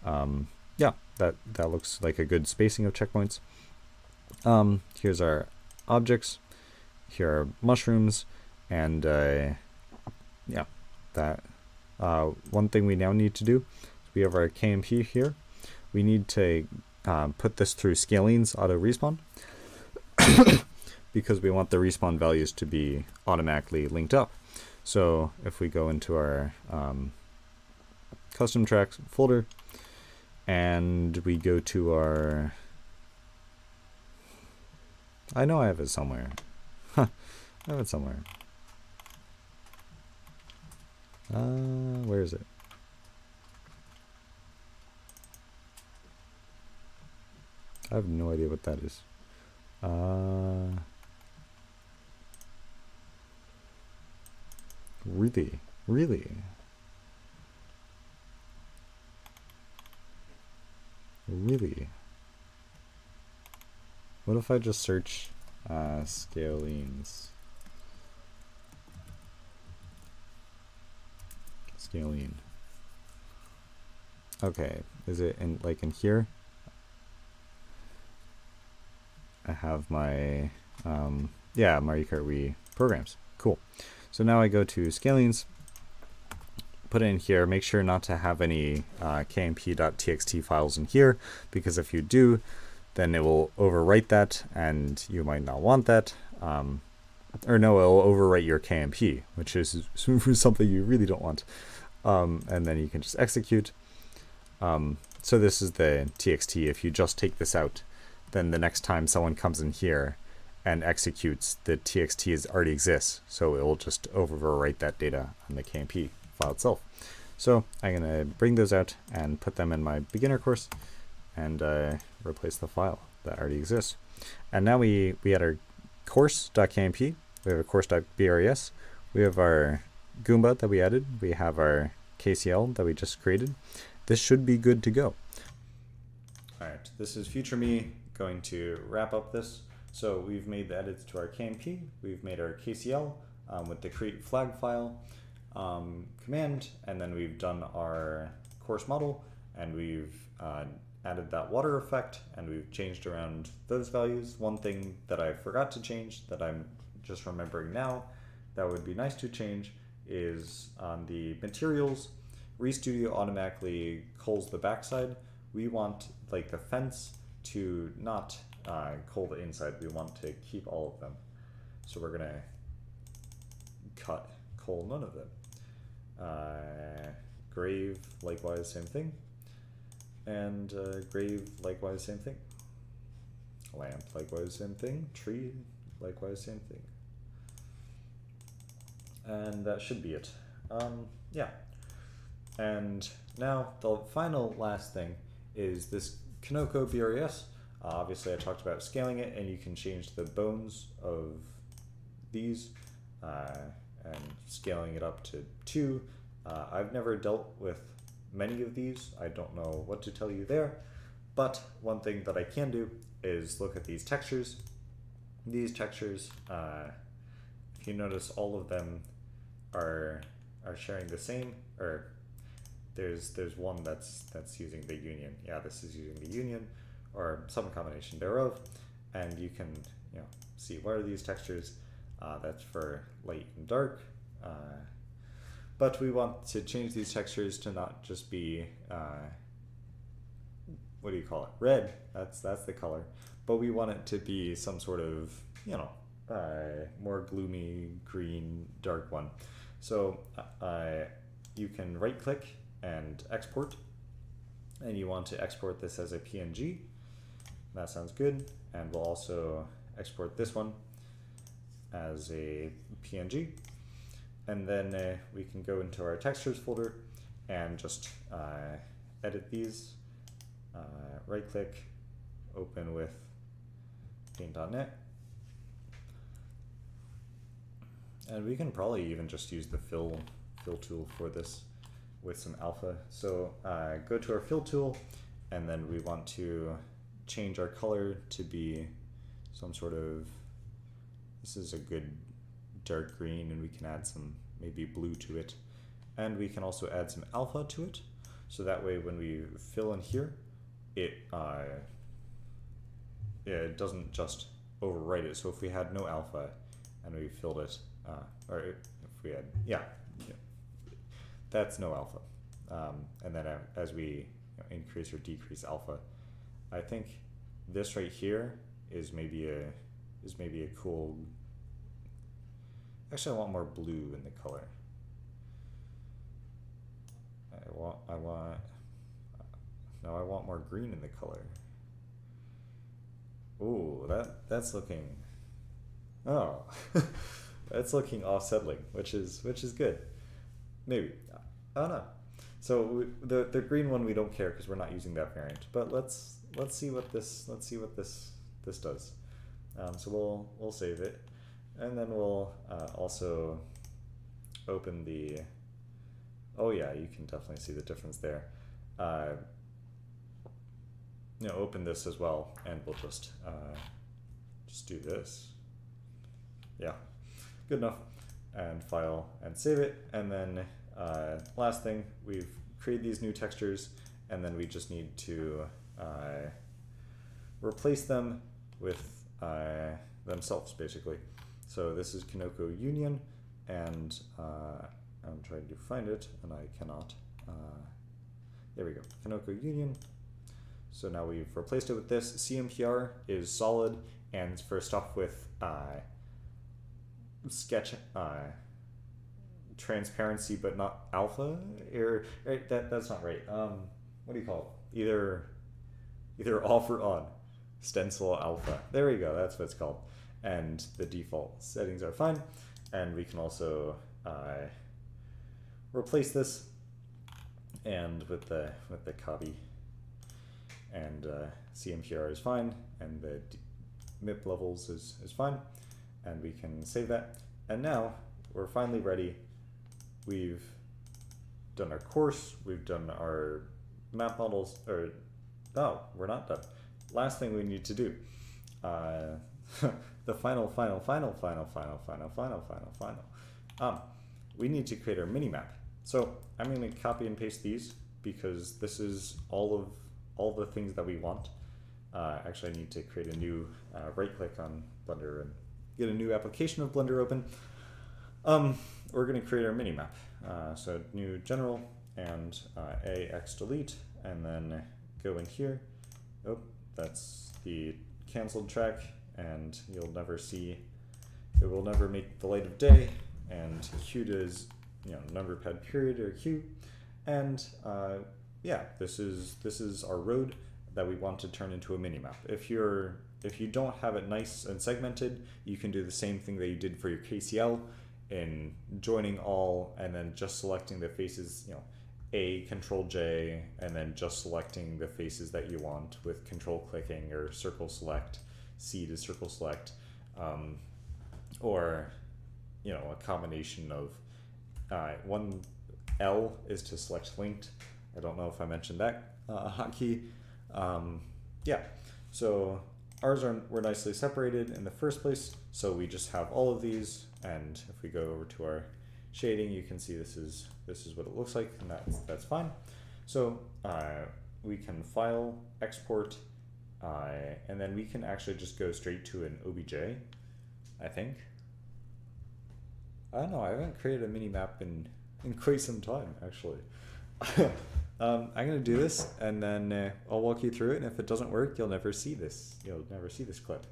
Um, yeah, that, that looks like a good spacing of checkpoints. Um, here's our objects. Here are mushrooms. And uh, yeah, that. Uh, one thing we now need to do, we have our KMP here. We need to um, put this through scalings auto respawn because we want the respawn values to be automatically linked up. So if we go into our um, custom tracks folder and we go to our I know I have it somewhere. I have it somewhere. Uh, where is it? I have no idea what that is. Uh, really? Really? Really? What if I just search uh, scalenes? Scalene. Okay, is it in like in here? I have my um, yeah Mario Kart Wii programs. Cool. So now I go to Scalenes, put it in here. Make sure not to have any uh, kmp.txt files in here because if you do, then it will overwrite that and you might not want that. Um, or no, it will overwrite your KMP, which is something you really don't want. Um, and then you can just execute. Um, so this is the TXT. If you just take this out, then the next time someone comes in here and executes, the TXT is already exists. So it will just overwrite that data on the KMP file itself. So I'm going to bring those out and put them in my beginner course and uh, replace the file that already exists. And now we, we had our course.kmp, we have a course.brres, we have our Goomba that we added, we have our KCL that we just created. This should be good to go. All right, this is future me going to wrap up this. So we've made the edits to our KMP, we've made our KCL um, with the create flag file um, command, and then we've done our course model, and we've uh, added that water effect and we've changed around those values. One thing that I forgot to change that I'm just remembering now that would be nice to change is on the materials, RiiStudio automatically culls the backside. We want like the fence to not uh, cull the inside. We want to keep all of them. So we're gonna cut cull none of them. Uh, grave, likewise, same thing and uh, grave likewise same thing. Lamp likewise same thing. Tree likewise same thing. And that should be it. Um, yeah. And now the final last thing is this Kinoko BRRES uh, obviously I talked about scaling it and you can change the bones of these uh, and scaling it up to two. Uh, I've never dealt with many of these. I don't know what to tell you there. But one thing that I can do is look at these textures. These textures, uh, if you notice, all of them are are sharing the same. Or there's there's one that's that's using the union. Yeah, this is using the union, or some combination thereof. And you can you know see what are these textures. Uh, that's for light and dark. Uh, but we want to change these textures to not just be uh, what do you call it? Red. That's that's the color. But we want it to be some sort of you know uh, more gloomy green dark one. So uh, you can right click and export. And you want to export this as a PNG that sounds good. And we'll also export this one as a PNG and then uh, we can go into our textures folder and just uh, edit these. Uh, right click, open with paint.net. And we can probably even just use the fill, fill tool for this with some alpha. So uh, go to our fill tool and then we want to change our color to be some sort of, this is a good dark green and we can add some maybe blue to it. And we can also add some alpha to it. So that way when we fill in here, it uh, it doesn't just overwrite it. So if we had no alpha and we filled it, uh, or if we had, yeah, yeah that's no alpha. Um, and then as we you know, increase or decrease alpha, I think this right here is maybe a is maybe a cool. Actually, I want more blue in the color. I want I want no, I want more green in the color. Ooh, that that's looking. Oh, that's looking off-settling, which is which is good. Maybe I don't know. So we, the the green one we don't care because we're not using that variant. But let's let's see what this let's see what this this does. Um, so we'll we'll save it, and then we'll uh, also open the. Oh yeah, you can definitely see the difference there. Uh, you know, open this as well, and we'll just uh, just do this. Yeah, good enough. And file and save it, and then uh, last thing, we've created these new textures, and then we just need to uh, replace them with uh, themselves, basically. So this is Kinoko Union, and uh, I'm trying to find it, and I cannot. Uh, there we go, Kinoko Union so now we've replaced it with this. CMPR is solid and first off with uh, sketch uh, transparency but not alpha or right, that that's not right. Um, what do you call it? Either either off or on. Stencil alpha. There we go. That's what it's called. And the default settings are fine. And we can also uh, replace this and with the with the copy and uh, CMPR is fine, and the MIP levels is, is fine, and we can save that. And now we're finally ready. We've done our course, we've done our map models, or no, we're not done. Last thing we need to do, uh, the final, final, final, final, final, final, final, final, final. Um, we need to create our mini map. So I'm going to copy and paste these because this is all of all the things that we want. Uh, actually, I need to create a new uh, right click on Blender and get a new application of Blender open. Um, we're going to create our mini map. Uh, so new general and uh, AX delete, and then go in here. Oh, that's the canceled track, and you'll never see, it will never make the light of day. And Q does, you know, number pad period or Q. And uh, yeah, this is this is our road that we want to turn into a mini map. If you're if you don't have it nice and segmented, you can do the same thing that you did for your KCL in joining all and then just selecting the faces, you know, A, Control J, and then just selecting the faces that you want with control clicking or circle select, C to circle select, um, or you know, a combination of uh, one L is to select linked, I don't know if I mentioned that uh, hotkey. Um, yeah, so ours are were nicely separated in the first place. So we just have all of these, and if we go over to our shading, you can see this is this is what it looks like, and that's that's fine. So uh, we can file, export, and then we can actually just go straight to an OBJ. I think. I don't know. I haven't created a mini map in in quite some time, actually. Um, I'm gonna do this, and then uh, I'll walk you through it. And if it doesn't work, you'll never see this. You'll never see this clip.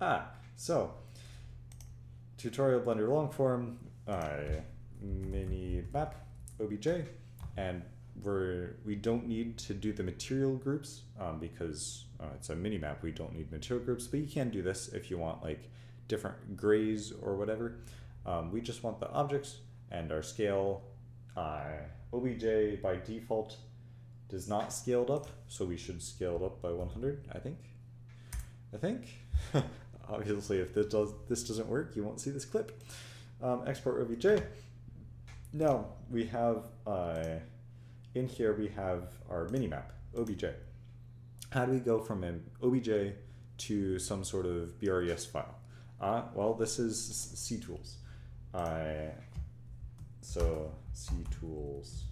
Ah, so tutorial Blender longform, uh, mini map, OBJ, and we're we don't need to do the material groups um, because it's a mini map. We don't need material groups, but you can do this if you want like different grays or whatever. Um, we just want the objects and our scale. Uh, OBJ by default does not scaled up, so we should scale it up by 100, I think. I think. Obviously, if this, does, this doesn't work, you won't see this clip. Um, export OBJ. Now, we have, uh, in here, we have our minimap, OBJ. How do we go from an OBJ to some sort of BRRES file? Uh, well, this is CTools. Uh, so CTools.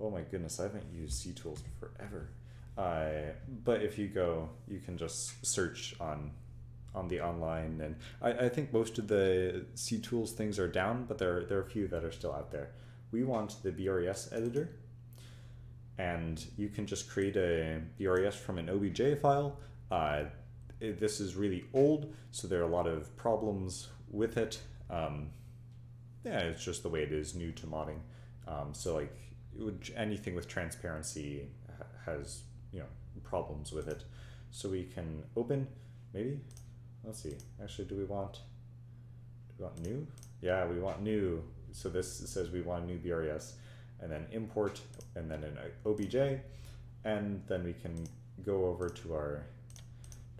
Oh my goodness, I haven't used CTools forever. Uh, but if you go, you can just search on on the online, and I, I think most of the CTools things are down, but there there are a few that are still out there. We want the BRRES editor, and you can just create a BRRES from an OBJ file. Uh, this is really old, so there are a lot of problems with it. Um, yeah, it's just the way it is new to modding. Um, so like would, anything with transparency has you know problems with it. So we can open maybe. Let's see. Actually, do we want do we want new? Yeah, we want new. So this says we want a new BRRES, and then import, and then an OBJ, and then we can go over to our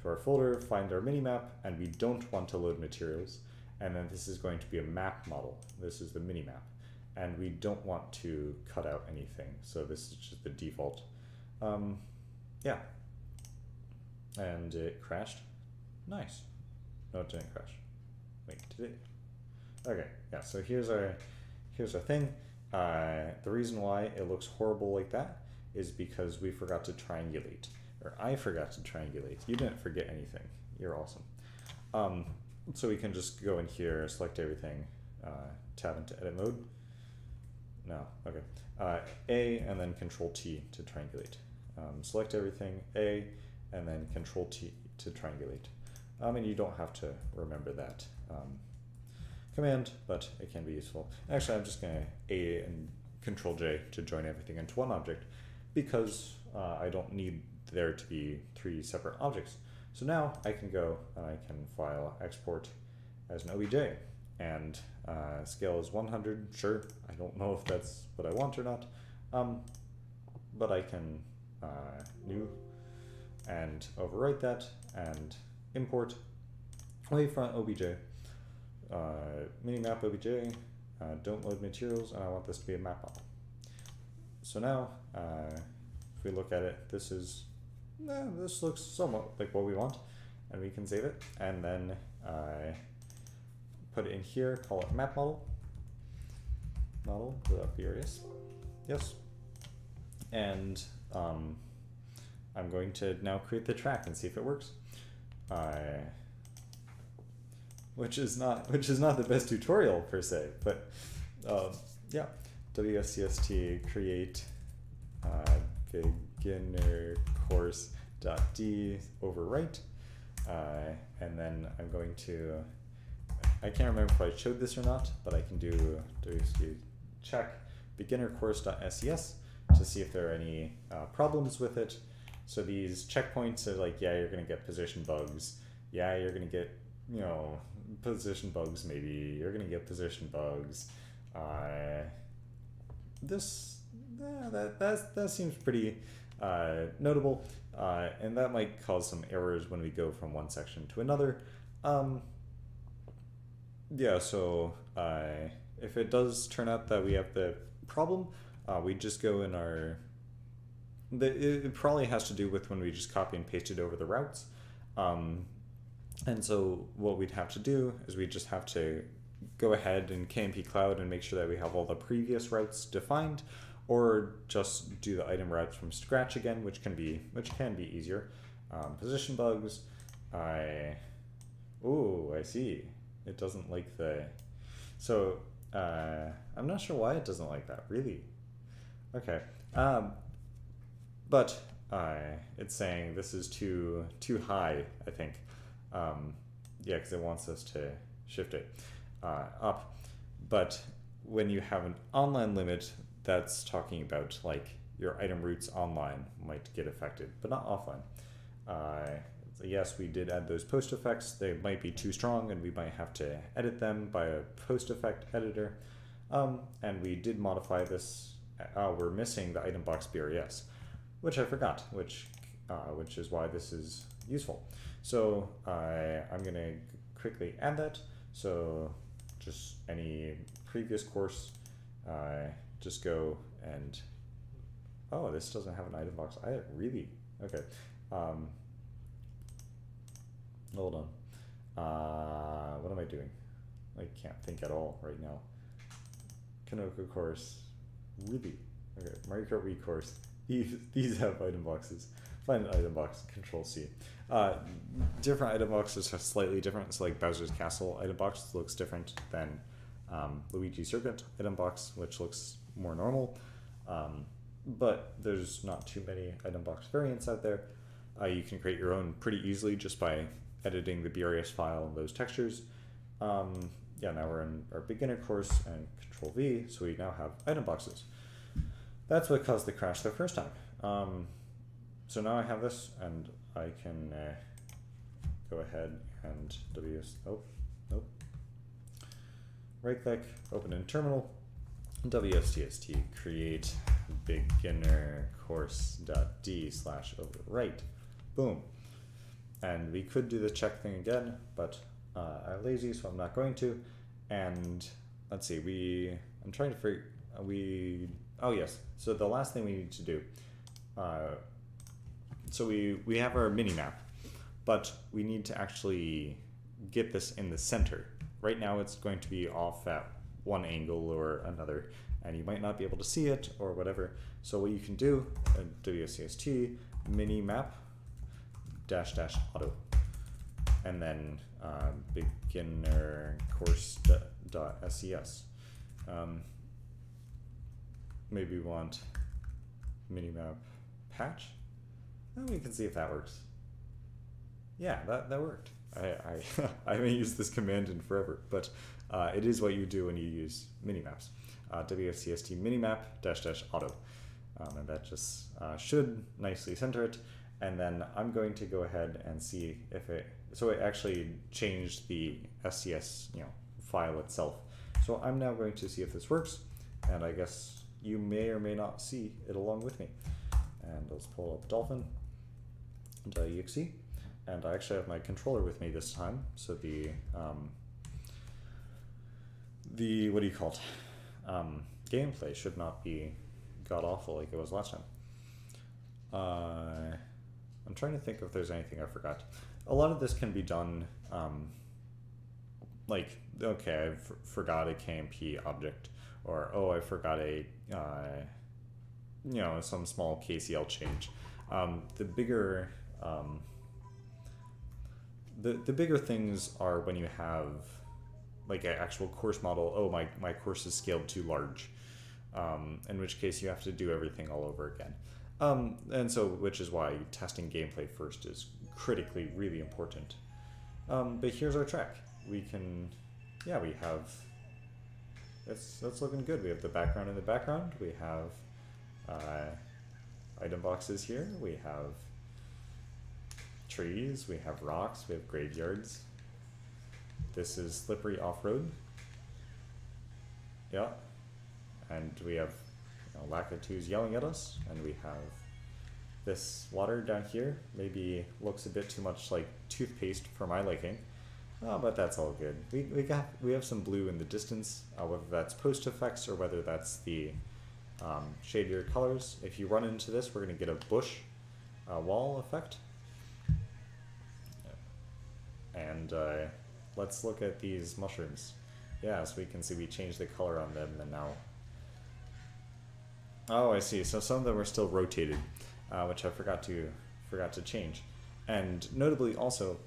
to our folder, find our minimap, and we don't want to load materials. And then this is going to be a map model. This is the minimap. And we don't want to cut out anything. So this is just the default. Um, yeah. And it crashed. Nice. No, it didn't crash. Wait, did it? Okay, yeah, so here's our here's our thing. Uh, the reason why it looks horrible like that is because we forgot to triangulate or I forgot to triangulate. You didn't forget anything. You're awesome. Um, so we can just go in here, select everything, uh, tab into edit mode. No, okay. Uh, A and then Control T to triangulate. Um, select everything, A, and then Control T to triangulate. Um, and you don't have to remember that um, command, but it can be useful. Actually, I'm just going to A and Control J to join everything into one object because uh, I don't need there to be three separate objects. So now I can go and I can file export as an OBJ and uh, scale is 100. Sure, I don't know if that's what I want or not, um, but I can uh, new and overwrite that and import wavefront OBJ, uh, minimap OBJ, uh, don't load materials, and I want this to be a map model. So now, uh, if we look at it, this is nah, this looks somewhat like what we want, and we can save it, and then uh, put it in here, call it map model, model without BRRES, yes, and um, I'm going to now create the track and see if it works. Uh, which is not which is not the best tutorial per se, but uh, yeah, WSZST create uh, beginner course dot d overwrite. Uh, and then I'm going to I can't remember if I showed this or not but I can do WSZST check beginner course dot ses to see if there are any uh, problems with it. So these checkpoints are like yeah you're gonna get position bugs. Yeah you're gonna get you know position bugs maybe you're gonna get position bugs uh, this yeah, that that that seems pretty uh, notable, uh, and that might cause some errors when we go from one section to another. Um, yeah, so uh, if it does turn out that we have the problem, uh, we just go in our. The, it probably has to do with when we just copy and paste it over the routes. Um, and so what we'd have to do is we just have to go ahead in KMP Cloud and make sure that we have all the previous routes defined or just do the item routes from scratch again, which can be which can be easier. Um, position bugs, I, oh, I see. It doesn't like the, so uh, I'm not sure why it doesn't like that. Really, okay. Um, but uh, it's saying this is too too high. I think, um, yeah, because it wants us to shift it uh, up. But when you have an online limit, that's talking about like your item routes online might get affected, but not offline. Uh, so yes, we did add those post effects. They might be too strong and we might have to edit them by a post effect editor. Um, and we did modify this. Uh, we're missing the item box BRRES, which I forgot, which, uh, which is why this is useful. So I'm going to quickly add that. So just any previous course uh, just go and oh this doesn't have an item box. I really okay. Um, hold on. Uh, what am I doing? I can't think at all right now. Kinoko course really? Okay Mario Kart Wii course. These these have item boxes find an item box, Control C. Uh, different item boxes are slightly different. So like Bowser's Castle item box looks different than um, Luigi Circuit item box, which looks more normal. Um, but there's not too many item box variants out there. Uh, you can create your own pretty easily just by editing the BRS file and those textures. Um, yeah, now we're in our beginner course and Control V, so we now have item boxes. That's what caused the crash the first time. Um, so now I have this, and I can uh, go ahead and WS. Oh, nope. Right click, open in terminal, WSZST create beginner course.d slash overwrite. Boom. And we could do the check thing again, but uh, I'm lazy, so I'm not going to. And let's see, we, I'm trying to figure, we, oh yes, so the last thing we need to do, uh, so we, we have our mini map, but we need to actually get this in the center. Right now it's going to be off at one angle or another, and you might not be able to see it or whatever. So what you can do, uh, WSZST mini map dash dash auto, and then uh, beginner course dot ses. Um, maybe want minimap patch. We can see if that works. Yeah, that, that worked. I, I, I haven't used this command in forever, but uh, it is what you do when you use minimaps. Uh, WSZST minimap dash dash auto. Um, and that just uh, should nicely center it. And then I'm going to go ahead and see if it, so it actually changed the SCS, you know, file itself. So I'm now going to see if this works. And I guess you may or may not see it along with me. And let's pull up Dolphin exe. And I actually have my controller with me this time. So the, um, the, what do you call it? Um, gameplay should not be god awful like it was last time. Uh, I'm trying to think if there's anything I forgot. A lot of this can be done, um, like, okay, I forgot a KMP object, or oh, I forgot a, uh, you know, some small KCL change. Um, the bigger, um, the, the bigger things are when you have like an actual course model. Oh, my, my course is scaled too large. Um, in which case you have to do everything all over again. Um, and so, which is why testing gameplay first is critically really important. Um, but here's our track. We can, yeah, we have, that's, that's looking good. We have the background in the background. We have uh, item boxes here. We have trees. We have rocks. We have graveyards. This is slippery off-road. Yeah. And we have you know, Lakitus yelling at us, and we have this water down here. Maybe looks a bit too much like toothpaste for my liking. Oh, but that's all good. We, we got we have some blue in the distance, uh, whether that's post effects or whether that's the um, shadier colors. If you run into this, we're going to get a bush uh, wall effect. And uh, let's look at these mushrooms. Yeah, so we can see we changed the color on them and now... Oh, I see. So some of them are still rotated, uh, which I forgot to forgot to change. And notably also,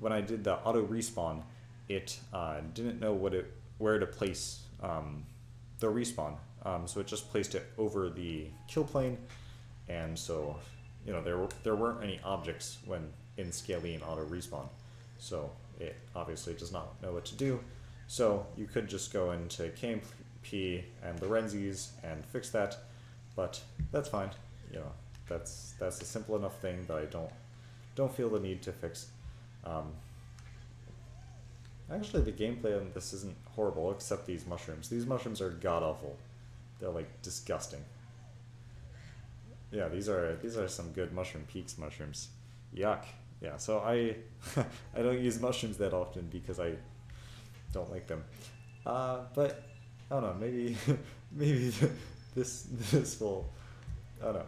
when I did the auto respawn, it uh, didn't know what it where to place um, the respawn. Um, so it just placed it over the kill plane, and so you know there there weren't any objects when in Scalene auto respawn. So it obviously does not know what to do. So you could just go into KMP and Lorenzi's and fix that, but that's fine. You know, that's that's a simple enough thing that I don't don't feel the need to fix. Um, actually, the gameplay on this isn't horrible, except these mushrooms. These mushrooms are god awful. They're like disgusting. Yeah, these are these are some good mushroom peaks mushrooms. Yuck yeah, so I I don't use mushrooms that often because I don't like them. Uh, but I don't know, maybe maybe this this will I don't know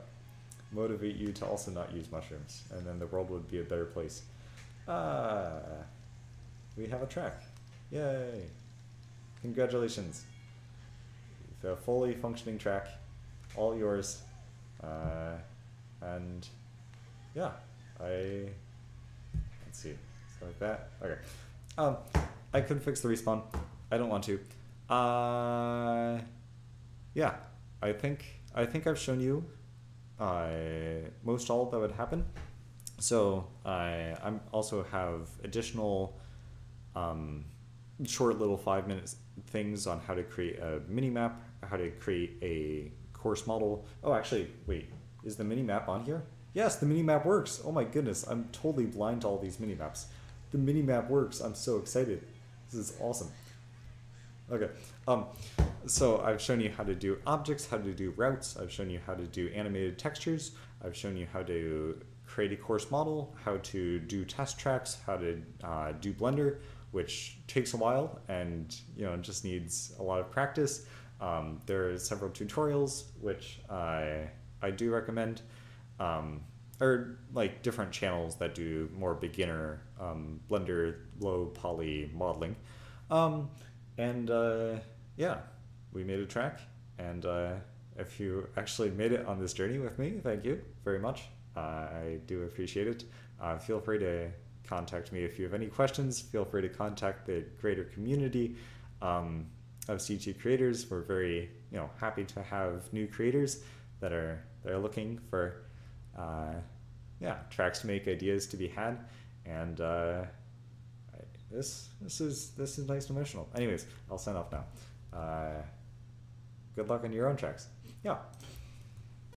motivate you to also not use mushrooms, and then the world would be a better place. Ah, we have a track. Yay! Congratulations. The fully functioning track, all yours. Uh, and yeah, I like that. Okay, um, I could fix the respawn. I don't want to. Uh, yeah, I think I think I've shown you uh, most all that would happen. So I I'm also have additional um, short little five minutes things on how to create a mini map, how to create a course model. Oh, actually, wait, is the mini map on here? Yes, the mini map works. Oh my goodness, I'm totally blind to all these mini maps. The mini map works. I'm so excited. This is awesome. Okay. Um, so I've shown you how to do objects, how to do routes. I've shown you how to do animated textures. I've shown you how to create a course model, how to do test tracks, how to uh, do Blender, which takes a while and you know just needs a lot of practice. Um, there are several tutorials which I I do recommend, um, or like different channels that do more beginner um, Blender low poly modeling, um, and uh, yeah, we made a track, and uh, if you actually made it on this journey with me, thank you very much. Uh, I do appreciate it. Uh, feel free to contact me if you have any questions. Feel free to contact the greater community um, of CT creators. We're very you know happy to have new creators that are that are looking for uh, yeah tracks to make, ideas to be had, and uh, I, this this is this is nice and emotional. Anyways, I'll sign off now. Uh, good luck on your own tracks. Yeah.